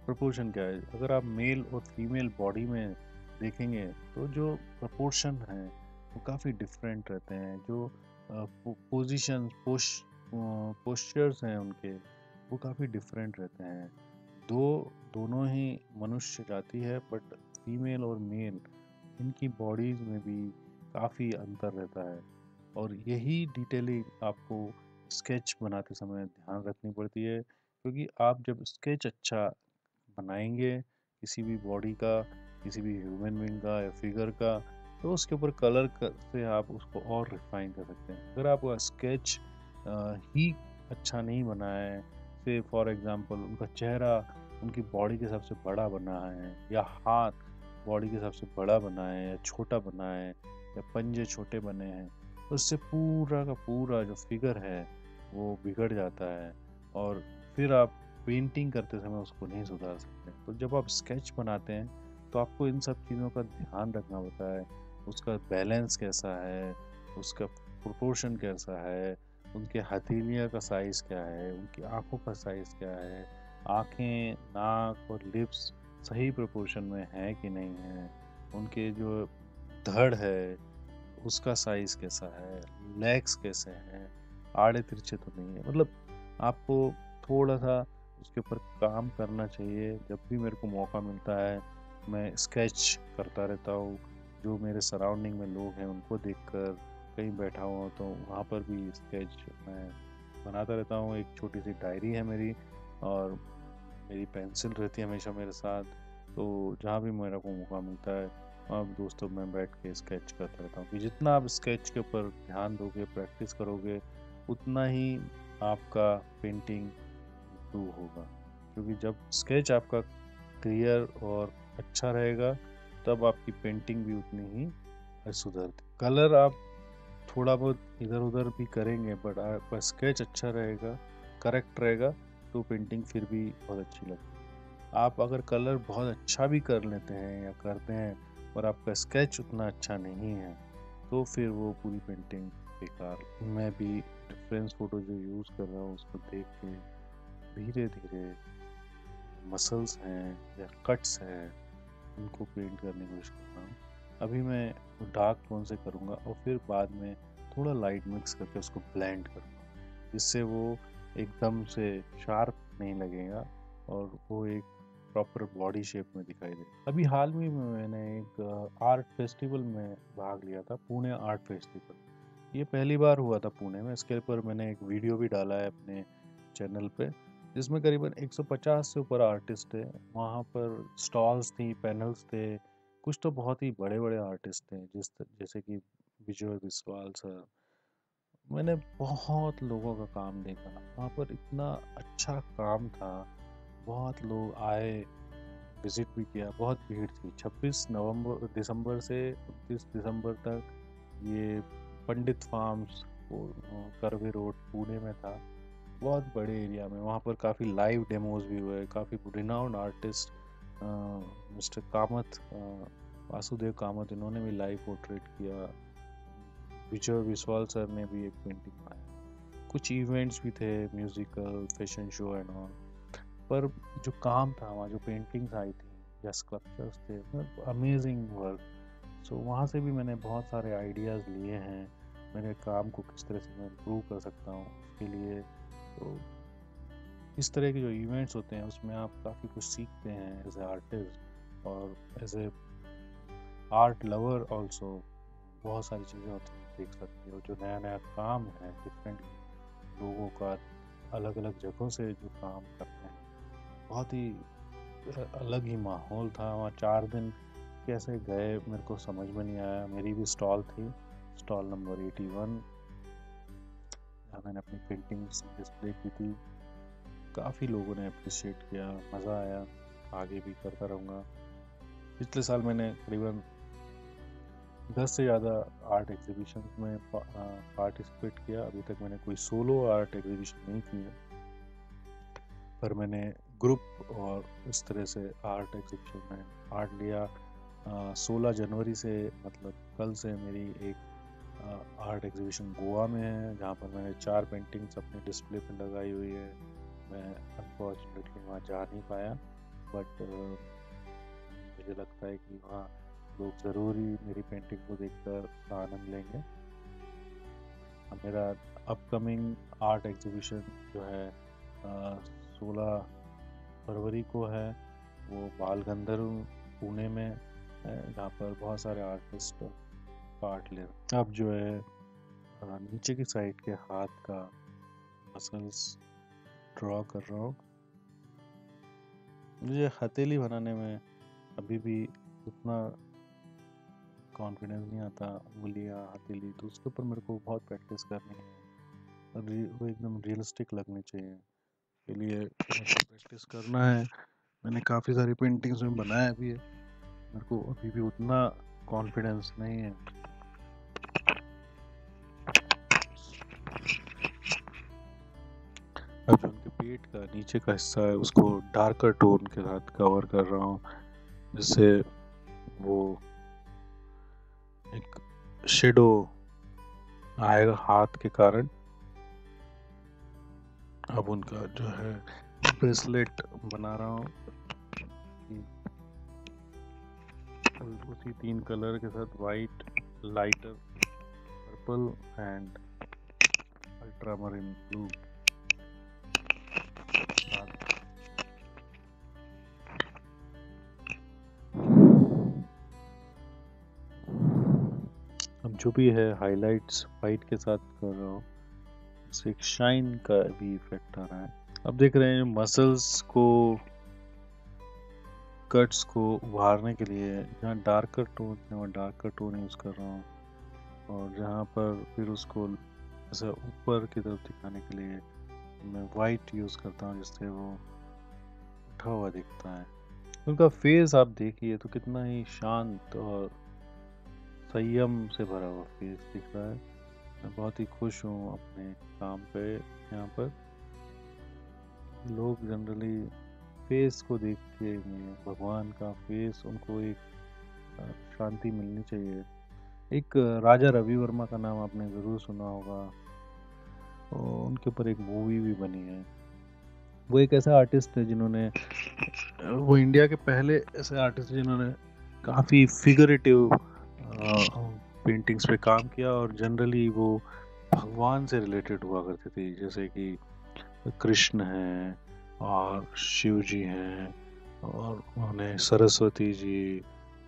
प्रपोर्शन क्या है। अगर आप मेल और फीमेल बॉडी में देखेंगे तो जो प्रपोर्शन है वो काफ़ी डिफरेंट रहते हैं। जो पोजिशन पोश पोस्चर्स हैं उनके वो काफ़ी डिफरेंट रहते हैं। दो दोनों ही मनुष्य जाति है बट फीमेल और मेल इनकी बॉडीज़ में भी काफ़ी अंतर रहता है। और यही डिटेलिंग आपको स्केच बनाते समय ध्यान रखनी पड़ती है, क्योंकि आप जब स्केच अच्छा बनाएँगे किसी भी बॉडी का, किसी भी ह्यूमन बींग का या फिगर का तो उसके ऊपर कलर कर से आप उसको और रिफाइन कर सकते हैं। अगर आपका स्केच ही अच्छा नहीं बना है, से फॉर एग्ज़ाम्पल उनका चेहरा उनकी बॉडी के हिसाब से बड़ा बना है या हाथ बॉडी के हिसाब से बड़ा बना है या छोटा बना है या पंजे छोटे बने हैं उससे पूरा का पूरा जो फिगर है, वो बिगड़ जाता है और फिर आप पेंटिंग करते समय उसको नहीं सुधार सकते। तो जब आप स्केच बनाते हैं तो आपको इन सब चीज़ों का ध्यान रखना होता है। उसका बैलेंस कैसा है? उसका प्रोपोर्शन कैसा है? उनके हथेलियाँ का साइज़ क्या है? उनकी आँखों का साइज़ क्या है? आँखें, नाक और लिप्स सही प्रोपोर्शन में है कि नहीं है? उनके जो धड़ है उसका साइज़ कैसा है? लेग्स कैसे हैं? आड़े तिरछे तो नहीं है। मतलब आपको थोड़ा सा उसके ऊपर काम करना चाहिए। जब भी मेरे को मौका मिलता है, मैं स्केच करता रहता हूँ। जो मेरे सराउंडिंग में लोग हैं, उनको देखकर कहीं बैठा हुआ तो वहाँ पर भी स्केच मैं बनाता रहता हूँ। एक छोटी सी डायरी है मेरी और मेरी पेंसिल रहती है हमेशा मेरे साथ। तो जहाँ भी मेरा को मौका मिलता है वहाँ दोस्तों मैं बैठ के स्केच करता रहता हूँ कि जितना आप स्केच के ऊपर ध्यान दोगे प्रैक्टिस करोगे, उतना ही आपका पेंटिंग इम्प्रूव होगा। क्योंकि जब स्केच आपका क्लियर और अच्छा रहेगा, तब आपकी पेंटिंग भी उतनी ही सुधरती कलर आप थोड़ा बहुत इधर उधर भी करेंगे बट आपका स्केच अच्छा रहेगा करेक्ट रहेगा तो पेंटिंग फिर भी बहुत अच्छी लगती आप अगर कलर बहुत अच्छा भी कर लेते हैं या करते हैं और आपका स्केच उतना अच्छा नहीं है तो फिर वो पूरी पेंटिंग बेकार। मैं भी रेफरेंस फ़ोटो जो यूज़ कर रहा हूँ, उसको देख के धीरे धीरे मसल्स हैं या कट्स हैं, उनको पेंट करने की कोशिश कर रहा हूँ। अभी मैं डार्क टोन से करूँगा और फिर बाद में थोड़ा लाइट मिक्स करके उसको ब्लेंड करूँगा, जिससे वो एकदम से शार्प नहीं लगेगा और वो एक प्रॉपर बॉडी शेप में दिखाई दे अभी हाल में मैंने एक आर्ट फेस्टिवल में भाग लिया था, पुणे आर्ट फेस्टिवल ये पहली बार हुआ था पुणे में, इसके ऊपर मैंने एक वीडियो भी डाला है अपने चैनल पे, जिसमें करीबन 150 से ऊपर आर्टिस्ट थे। वहाँ पर स्टॉल्स थी पैनल्स थे, कुछ तो बहुत ही बड़े बड़े आर्टिस्ट थे, जिस जैसे कि विजय बिस्वाल सर। मैंने बहुत लोगों का काम देखा। वहाँ पर इतना अच्छा काम था बहुत लोग आए विज़िट भी किया, बहुत भीड़ थी। 26 नवंबर, दिसंबर से 29 दिसंबर तक ये पंडित फार्म्स करवे रोड पुणे में था। बहुत बड़े एरिया में, वहाँ पर काफ़ी लाइव डेमोज भी हुए, काफ़ी renowned artist mister Kamat Vasudev Kamat, इन्होंने भी लाइव पोर्ट्रेट किया। विजय विश्वाल सर ने भी एक पेंटिंग बनाया। कुछ इवेंट्स भी थे musical fashion show and all पर जो काम था वहाँ, जो पेंटिंग्स आई थी या स्कल्पचर्स थे अमेजिंग वर्क सो वहाँ से भी मैंने बहुत सारे आइडियाज़ लिए हैं। मेरे काम को किस तरह से मैं इम्प्रूव कर सकता हूँ उसके लिए। तो इस तरह के जो इवेंट्स होते हैं, उसमें आप काफ़ी कुछ सीखते हैं एज ए आर्टिस्ट और as a art lover also बहुत सारी चीज़ें होती हैं देख सकते हो। जो नया नया काम है डिफरेंट लोगों का अलग अलग जगहों से जो काम करते हैं बहुत ही अलग ही माहौल था। वहाँ चार दिन कैसे गए, मेरे को समझ में नहीं आया। मेरी भी स्टॉल थी, स्टॉल नंबर एटी वन। जहाँ मैंने अपनी पेंटिंग्स डिस्प्ले की थी। काफ़ी लोगों ने अप्रिशिएट किया, मज़ा आया। आगे भी करता रहूँगा। पिछले साल मैंने करीबन दस से ज़्यादा आर्ट एग्जीबिशन में पार्टिसिपेट किया। अभी तक मैंने कोई सोलो आर्ट एग्जीबिशन नहीं की है। पर मैंने ग्रुप और इस तरह से आर्ट एग्जीबिशन में पार्ट लिया। सोलह जनवरी से मतलब कल से मेरी एक आर्ट एग्जिबिशन गोवा में है, जहाँ पर मैंने चार पेंटिंग्स अपने डिस्प्ले पर लगाई हुई है। मैं अनफॉर्चुनेटली वहाँ जा नहीं पाया बट मुझे लगता है कि वहाँ लोग ज़रूर ही मेरी पेंटिंग को देखकर आनंद लेंगे। मेरा अपकमिंग आर्ट एग्जिबिशन जो है सोलह फरवरी को है। वो बाल गंधर्व पुणे में जहाँ पर बहुत सारे आर्टिस्ट पार्ट ले रहे अब जो है नीचे की साइड के हाथ का मसल्स ड्रॉ कर रहा हूँ। मुझे हथेली बनाने में अभी भी उतना कॉन्फिडेंस नहीं आता, उंगलियाँ, हथेली तो उसके ऊपर मेरे को बहुत प्रैक्टिस करनी है। और वो एकदम रियलिस्टिक लगनी चाहिए। के लिए प्रैक्टिस करना है। मैंने काफ़ी सारी पेंटिंग्स में बनाया भी है। मेरे को अभी भी उतना कॉन्फिडेंस नहीं है। अब उनके पेट का नीचे का हिस्सा है, उसको डार्कर टोन के साथ कवर कर रहा हूँ, जिससे वो एक शेडो आएगा हाथ के कारण। अब उनका जो है ब्रेसलेट बना रहा हूँ। उसी तीन कलर के साथ white lighter purple and ultramarine blue अब जो भी है हाइलाइट्स वाइट के साथ कर रहा हूँ। से शाइन का भी इफ़ेक्ट आ रहा है। अब देख रहे हैं मसल्स को कट्स को उभारने के लिए, जहाँ डार्कर टोन है वहाँ डार्कर टोन यूज़ कर रहा हूँ, और जहाँ पर फिर उसको ऐसे ऊपर की तरफ़ दिखाने के लिए मैं वाइट यूज़ करता हूँ, जिससे वो उठा हुआ दिखता है। उनका फेस आप देखिए तो कितना ही शांत और संयम से भरा हुआ फेस दिख रहा है। मैं बहुत ही खुश हूँ अपने काम पे यहाँ पर। लोग जनरली फेस को देख के भगवान का फेस उनको एक शांति मिलनी चाहिए। एक राजा रवि वर्मा का नाम आपने ज़रूर सुना होगा। और उनके ऊपर एक मूवी भी बनी है। वो एक ऐसा आर्टिस्ट है जिन्होंने वो इंडिया के पहले ऐसे आर्टिस्ट जिन्होंने काफ़ी फिगरेटिव पेंटिंग्स पे काम किया और जनरली वो भगवान से रिलेटेड हुआ करती थी, जैसे कि कृष्ण हैं और शिव जी हैं और उन्होंने सरस्वती जी,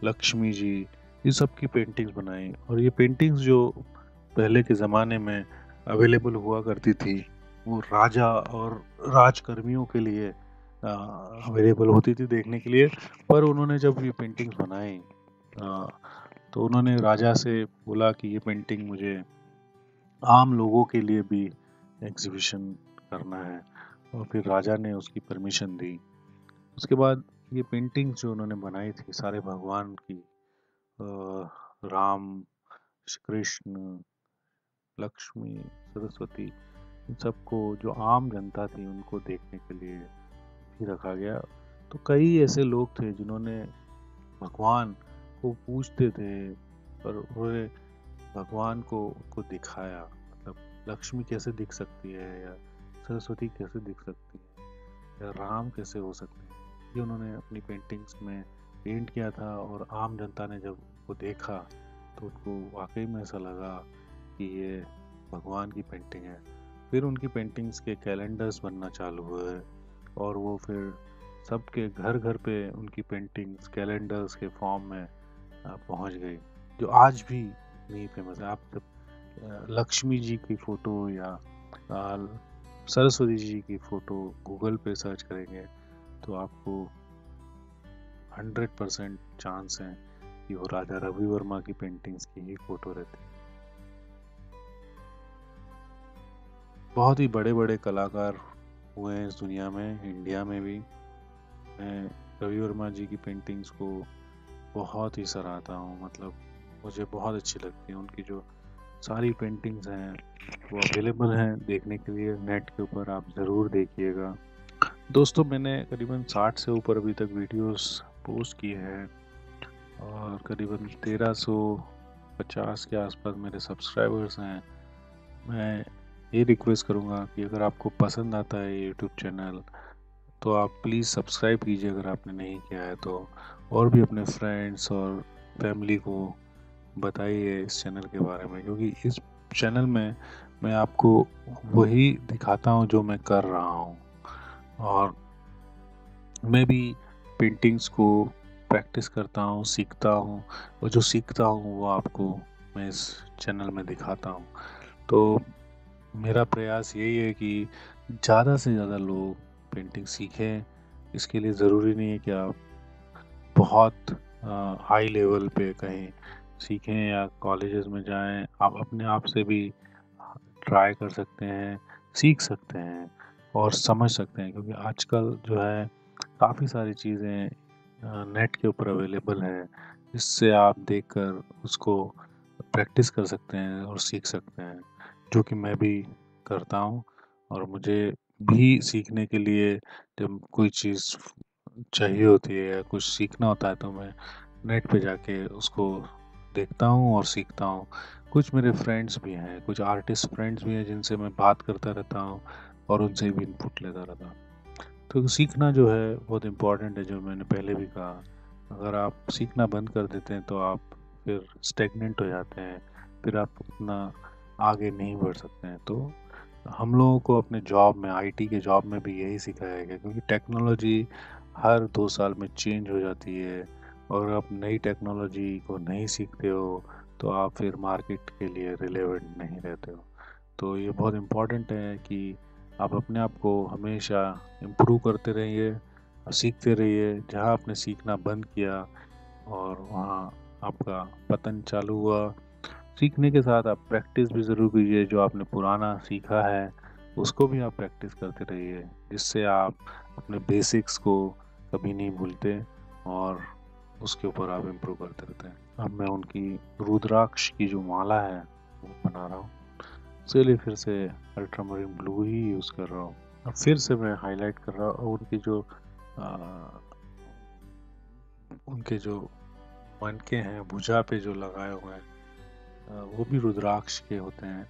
लक्ष्मी जी, ये सब की पेंटिंग्स बनाई। और ये पेंटिंग्स जो पहले के ज़माने में अवेलेबल हुआ करती थी, वो राजा और राजकर्मियों के लिए अवेलेबल होती थी देखने के लिए, पर उन्होंने जब ये पेंटिंग्स बनाई तो उन्होंने राजा से बोला कि ये पेंटिंग मुझे आम लोगों के लिए भी एग्जीबिशन करना है। और फिर राजा ने उसकी परमिशन दी। उसके बाद ये पेंटिंग जो उन्होंने बनाई थी, सारे भगवान की राम, कृष्ण, लक्ष्मी, सरस्वती, इन सबको जो आम जनता थी, उनको देखने के लिए भी रखा गया। तो कई ऐसे लोग थे जिन्होंने भगवान को पूछते थे, पर उन्होंने भगवान को को दिखाया। मतलब लक्ष्मी कैसे दिख सकती है, या सरस्वती कैसे दिख सकती है, या राम कैसे हो सकते हैं, ये उन्होंने अपनी पेंटिंग्स में पेंट किया था, और आम जनता ने जब वो देखा तो उनको वाकई में ऐसा लगा कि ये भगवान की पेंटिंग है। फिर उनकी पेंटिंग्स के कैलेंडर्स बनना चालू हुए, और वो फिर सबके घर घर पे उनकी पेंटिंग्स कैलेंडर्स के फॉर्म में पहुँच गए, जो आज भी नहीं फ़ेमस है। आप जब लक्ष्मी जी की फ़ोटो या सरस्वती जी की फ़ोटो गूगल पे सर्च करेंगे तो आपको हंड्रेड परसेंट चांस है कि वो राजा रवि वर्मा की पेंटिंग्स की ही फ़ोटो रहती है। बहुत ही बड़े बड़े कलाकार हुए हैं इस दुनिया में, इंडिया में भी। मैं रवि वर्मा जी की पेंटिंग्स को बहुत ही सराहता हूँ। मतलब मुझे बहुत अच्छी लगती है उनकी जो सारी पेंटिंग्स हैं, वो अवेलेबल हैं देखने के लिए नेट के ऊपर, आप ज़रूर देखिएगा। दोस्तों, मैंने करीबन 60 से ऊपर अभी तक वीडियोस पोस्ट किए हैं और करीबन 1350 के आसपास मेरे सब्सक्राइबर्स हैं। मैं ये रिक्वेस्ट करूँगा कि अगर आपको पसंद आता है यूट्यूब चैनल तो आप प्लीज़ सब्सक्राइब कीजिए अगर आपने नहीं किया है तो। और भी अपने फ्रेंड्स और फैमिली को बताइए इस चैनल के बारे में, क्योंकि इस चैनल में मैं आपको वही दिखाता हूँ जो मैं कर रहा हूँ। और मैं भी पेंटिंग्स को प्रैक्टिस करता हूँ, सीखता हूँ, और जो सीखता हूँ वो आपको मैं इस चैनल में दिखाता हूँ। तो मेरा प्रयास यही है कि ज़्यादा से ज़्यादा लोग पेंटिंग सीखें। इसके लिए ज़रूरी नहीं है कि आप बहुत हाई लेवल पे कहीं सीखें या कॉलेजेस में जाएँ, आप अपने आप से भी ट्राई कर सकते हैं, सीख सकते हैं और समझ सकते हैं क्योंकि आजकल जो है काफ़ी सारी चीज़ें नेट के ऊपर अवेलेबल है, जिससे आप देखकर उसको प्रैक्टिस कर सकते हैं और सीख सकते हैं, जो कि मैं भी करता हूँ और मुझे भी सीखने के लिए जब कोई चीज़ चाहिए होती है या कुछ सीखना होता है तो मैं नेट पे जाके उसको देखता हूँ और सीखता हूँ। कुछ मेरे फ्रेंड्स भी हैं, कुछ आर्टिस्ट फ्रेंड्स भी हैं जिनसे मैं बात करता रहता हूँ और उनसे भी इनपुट लेता रहता हूँ। तो सीखना जो है बहुत इम्पोर्टेंट है जो मैंने पहले भी कहा। अगर आप सीखना बंद कर देते हैं तो आप फिर स्टेगनेंट हो जाते हैं, फिर आप उतना आगे नहीं बढ़ सकते हैं। तो हम लोगों को अपने जॉब में आईटी के जॉब में भी यही सिखाया गया क्योंकि टेक्नोलॉजी हर दो साल में चेंज हो जाती है और आप नई टेक्नोलॉजी को नहीं सीखते हो तो आप फिर मार्केट के लिए रिलेवेंट नहीं रहते हो। तो ये बहुत इंपॉर्टेंट है कि आप अपने आप को हमेशा इम्प्रूव करते रहिए, सीखते रहिए। जहाँ आपने सीखना बंद किया और वहाँ आपका पतन चालू हुआ, सीखने के साथ आप प्रैक्टिस भी ज़रूर कीजिए। जो आपने पुराना सीखा है, उसको भी आप प्रैक्टिस करते रहिए, जिससे आप अपने बेसिक्स को कभी नहीं भूलते और उसके ऊपर आप इम्प्रूव करते रहते हैं। अब मैं उनकी रुद्राक्ष की जो माला है वो बना रहा हूँ। इसलिए फिर से अल्ट्रामरीन ब्लू ही यूज़ कर रहा हूँ। अब फिर से मैं हाईलाइट कर रहा हूँ उनकी जो आ, उनके जो मनके हैं भुजा पे जो लगाए हुए हैं वो भी रुद्राक्ष के होते हैं।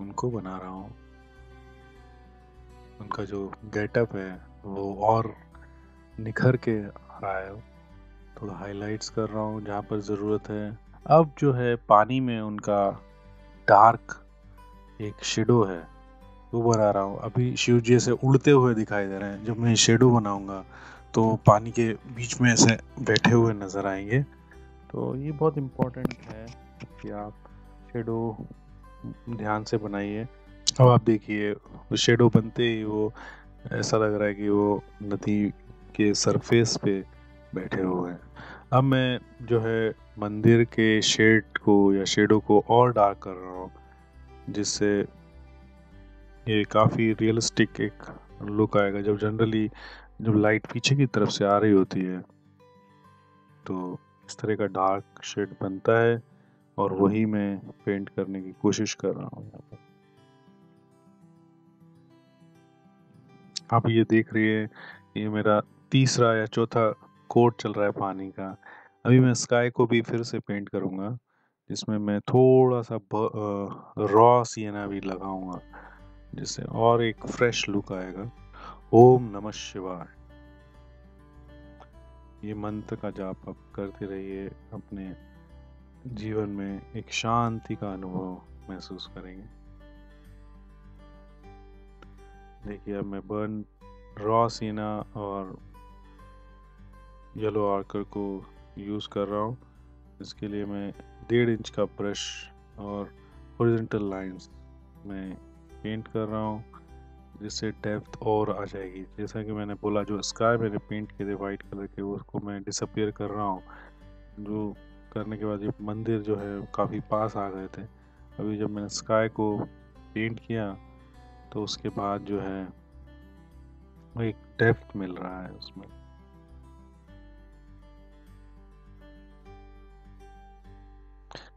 उनको बना रहा हूँ। उनका जो गेटअप है वो और निखर के आ रहा है। थोड़ा हाइलाइट्स कर रहा हूँ, जहाँ पर ज़रूरत है। अब जो है, पानी में उनका डार्क एक शेडो है, वो बना रहा हूँ। अभी शिव जी से उड़ते हुए दिखाई दे रहे हैं। जब मैं शेडो बनाऊँगा तो पानी के बीच में ऐसे बैठे हुए नज़र आएँगे। तो ये बहुत इम्पोर्टेंट है कि आप शेडो ध्यान से बनाइए। अब आप देखिए शेडो बनते ही वो, ऐसा लग रहा है कि वो नदी के सरफेस पे बैठे हुए हैं। अब मैं जो है मंदिर के शेड को या शेडो को और डार्क कर रहा हूँ, जिससे ये काफ़ी रियलिस्टिक एक लुक आएगा। जब जनरली जब लाइट पीछे की तरफ़ से आ रही होती है तो इस तरह का डार्क शेड बनता है और वही मैं पेंट करने की कोशिश कर रहा हूँ यहाँ पर। आप ये देख रही है, ये मेरा तीसरा या चौथा कोट चल रहा है पानी का। अभी मैं स्काई को भी फिर से पेंट करूँगा, जिसमें मैं थोड़ा सा रॉ सीना भी लगाऊँगा, जिससे और एक फ्रेश लुक आएगा। ओम नमः शिवाय। ये मंत्र का जाप आप करते रहिए, अपने जीवन में एक शांति का अनुभव महसूस करेंगे। देखिए, अब मैं बर्न रॉ सीना और येलो आर्कर को यूज़ कर रहा हूँ। इसके लिए मैं डेढ़ इंच का ब्रश और हॉरिजॉन्टल लाइंस में पेंट कर रहा हूँ, जिससे डेप्थ और आ जाएगी। जैसा कि मैंने बोला, जो स्काई मैंने पेंट किए थे वाइट कलर के, उसको मैं डिसअपियर कर रहा हूँ। जो करने के बाद ये मंदिर जो है, काफ़ी पास आ गए थे। अभी जब मैंने स्काई को पेंट किया तो उसके बाद जो है, एक डेप्थ मिल रहा है उसमें।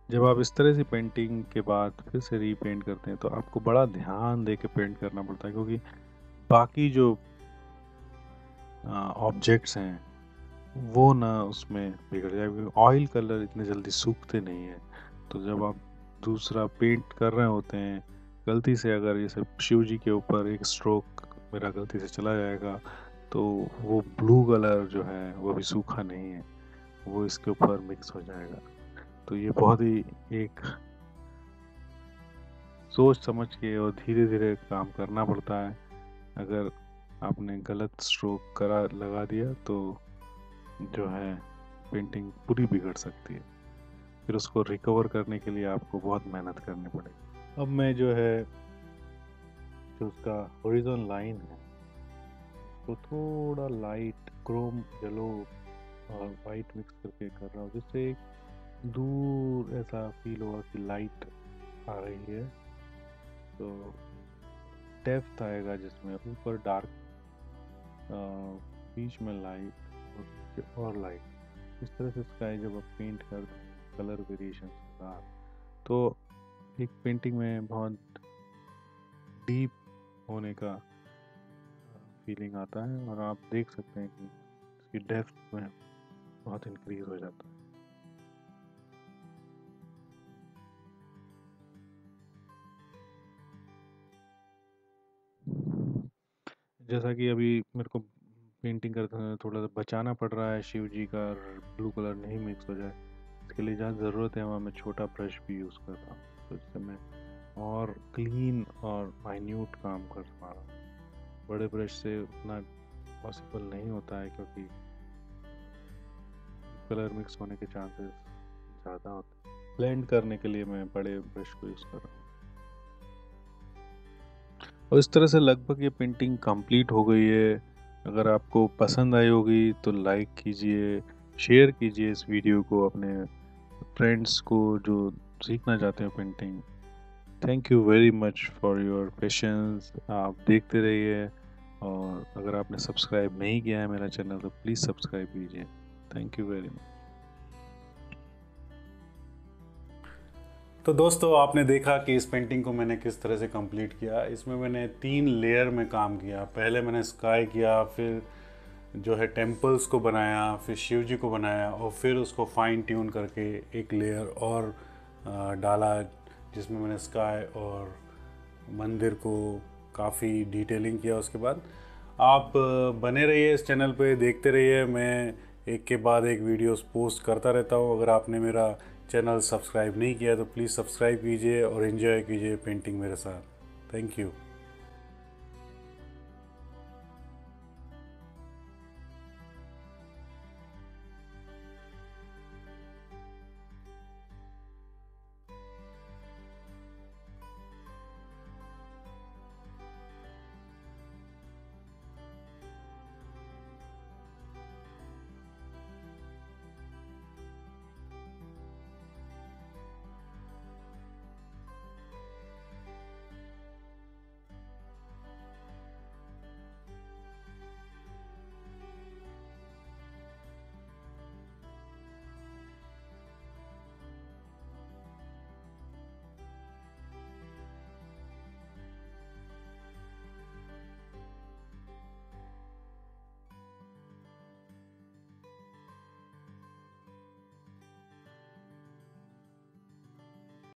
जब आप इस तरह से पेंटिंग के बाद फिर से रीपेंट करते हैं तो आपको बड़ा ध्यान दे के पेंट करना पड़ता है, क्योंकि बाकी जो ऑब्जेक्ट्स हैं, वो ना उसमें बिगड़ जाए, क्योंकि ऑयल कलर इतने जल्दी सूखते नहीं हैं। तो जब आप दूसरा पेंट कर रहे होते हैं, गलती से अगर जैसे शिव जी के ऊपर एक स्ट्रोक मेरा गलती से चला जाएगा तो वो ब्लू कलर जो है, वो भी सूखा नहीं है, वो इसके ऊपर मिक्स हो जाएगा। तो ये बहुत ही एक सोच समझ के और धीरे धीरे काम करना पड़ता है। अगर आपने गलत स्ट्रोक करा, लगा दिया तो जो है पेंटिंग पूरी बिगड़ सकती है। फिर उसको रिकवर करने के लिए आपको बहुत मेहनत करनी पड़ेगी। अब मैं जो है, जो उसका ओरिजन लाइन है तो थोड़ा लाइट क्रोम येलो और वाइट मिक्स करके कर रहा हूँ, जिससे दूर ऐसा फील होगा कि लाइट आ रही है। तो डेप्थ आएगा जिसमें ऊपर डार्क बीच में लाइट और लाइट इस तरह से स्काई जब आप पेंट कर कलर वेरिएशन के साथ तो एक पेंटिंग में बहुत डीप होने का फीलिंग आता है और आप देख सकते हैं कि इसकी डेप्थ में बहुत इंक्रीज हो जाता है। जैसा कि अभी मेरे को पेंटिंग करते समय थोड़ा सा बचाना पड़ रहा है शिव जी का ब्लू कलर नहीं मिक्स हो जाए। इसके लिए जहाँ ज़रूरत है, वहाँ मैं छोटा ब्रश भी यूज़ कर रहा हूँ। तो इससे मैं और क्लीन और माइन्यूट काम कर पा रहा हूँ। बड़े ब्रश से उतना पॉसिबल नहीं होता है क्योंकि कलर मिक्स होने के चांसेस ज़्यादा होते हैं। ब्लेंड करने के लिए मैं बड़े ब्रश को यूज़ कर रहा हूँ। और इस तरह से लगभग ये पेंटिंग कंप्लीट हो गई है। अगर आपको पसंद आई होगी तो लाइक कीजिए शेयर कीजिए इस वीडियो को अपने फ्रेंड्स को जो सीखना चाहते हो painting thank you very much for your patience आप देखते रहिए और अगर आपने सब्सक्राइब नहीं किया है मेरा चैनल तो प्लीज़ सब्सक्राइब कीजिए। थैंक यू वेरी मच तो दोस्तों, आपने देखा कि इस पेंटिंग को मैंने किस तरह से कंप्लीट किया। इसमें मैंने तीन लेयर में काम किया। पहले मैंने स्काई किया, फिर जो है टेम्पल्स को बनाया, फिर शिव जी को बनाया और फिर उसको फाइन ट्यून करके एक लेयर और डाला, जिसमें मैंने स्काई और मंदिर को काफ़ी डिटेलिंग किया उसके बाद। आप बने रहिए इस चैनल पे, देखते रहिए। मैं एक के बाद एक वीडियोस पोस्ट करता रहता हूँ। अगर आपने मेरा चैनल सब्सक्राइब नहीं किया तो प्लीज़ सब्सक्राइब कीजिए और इन्जॉय कीजिए पेंटिंग मेरे साथ। Thank you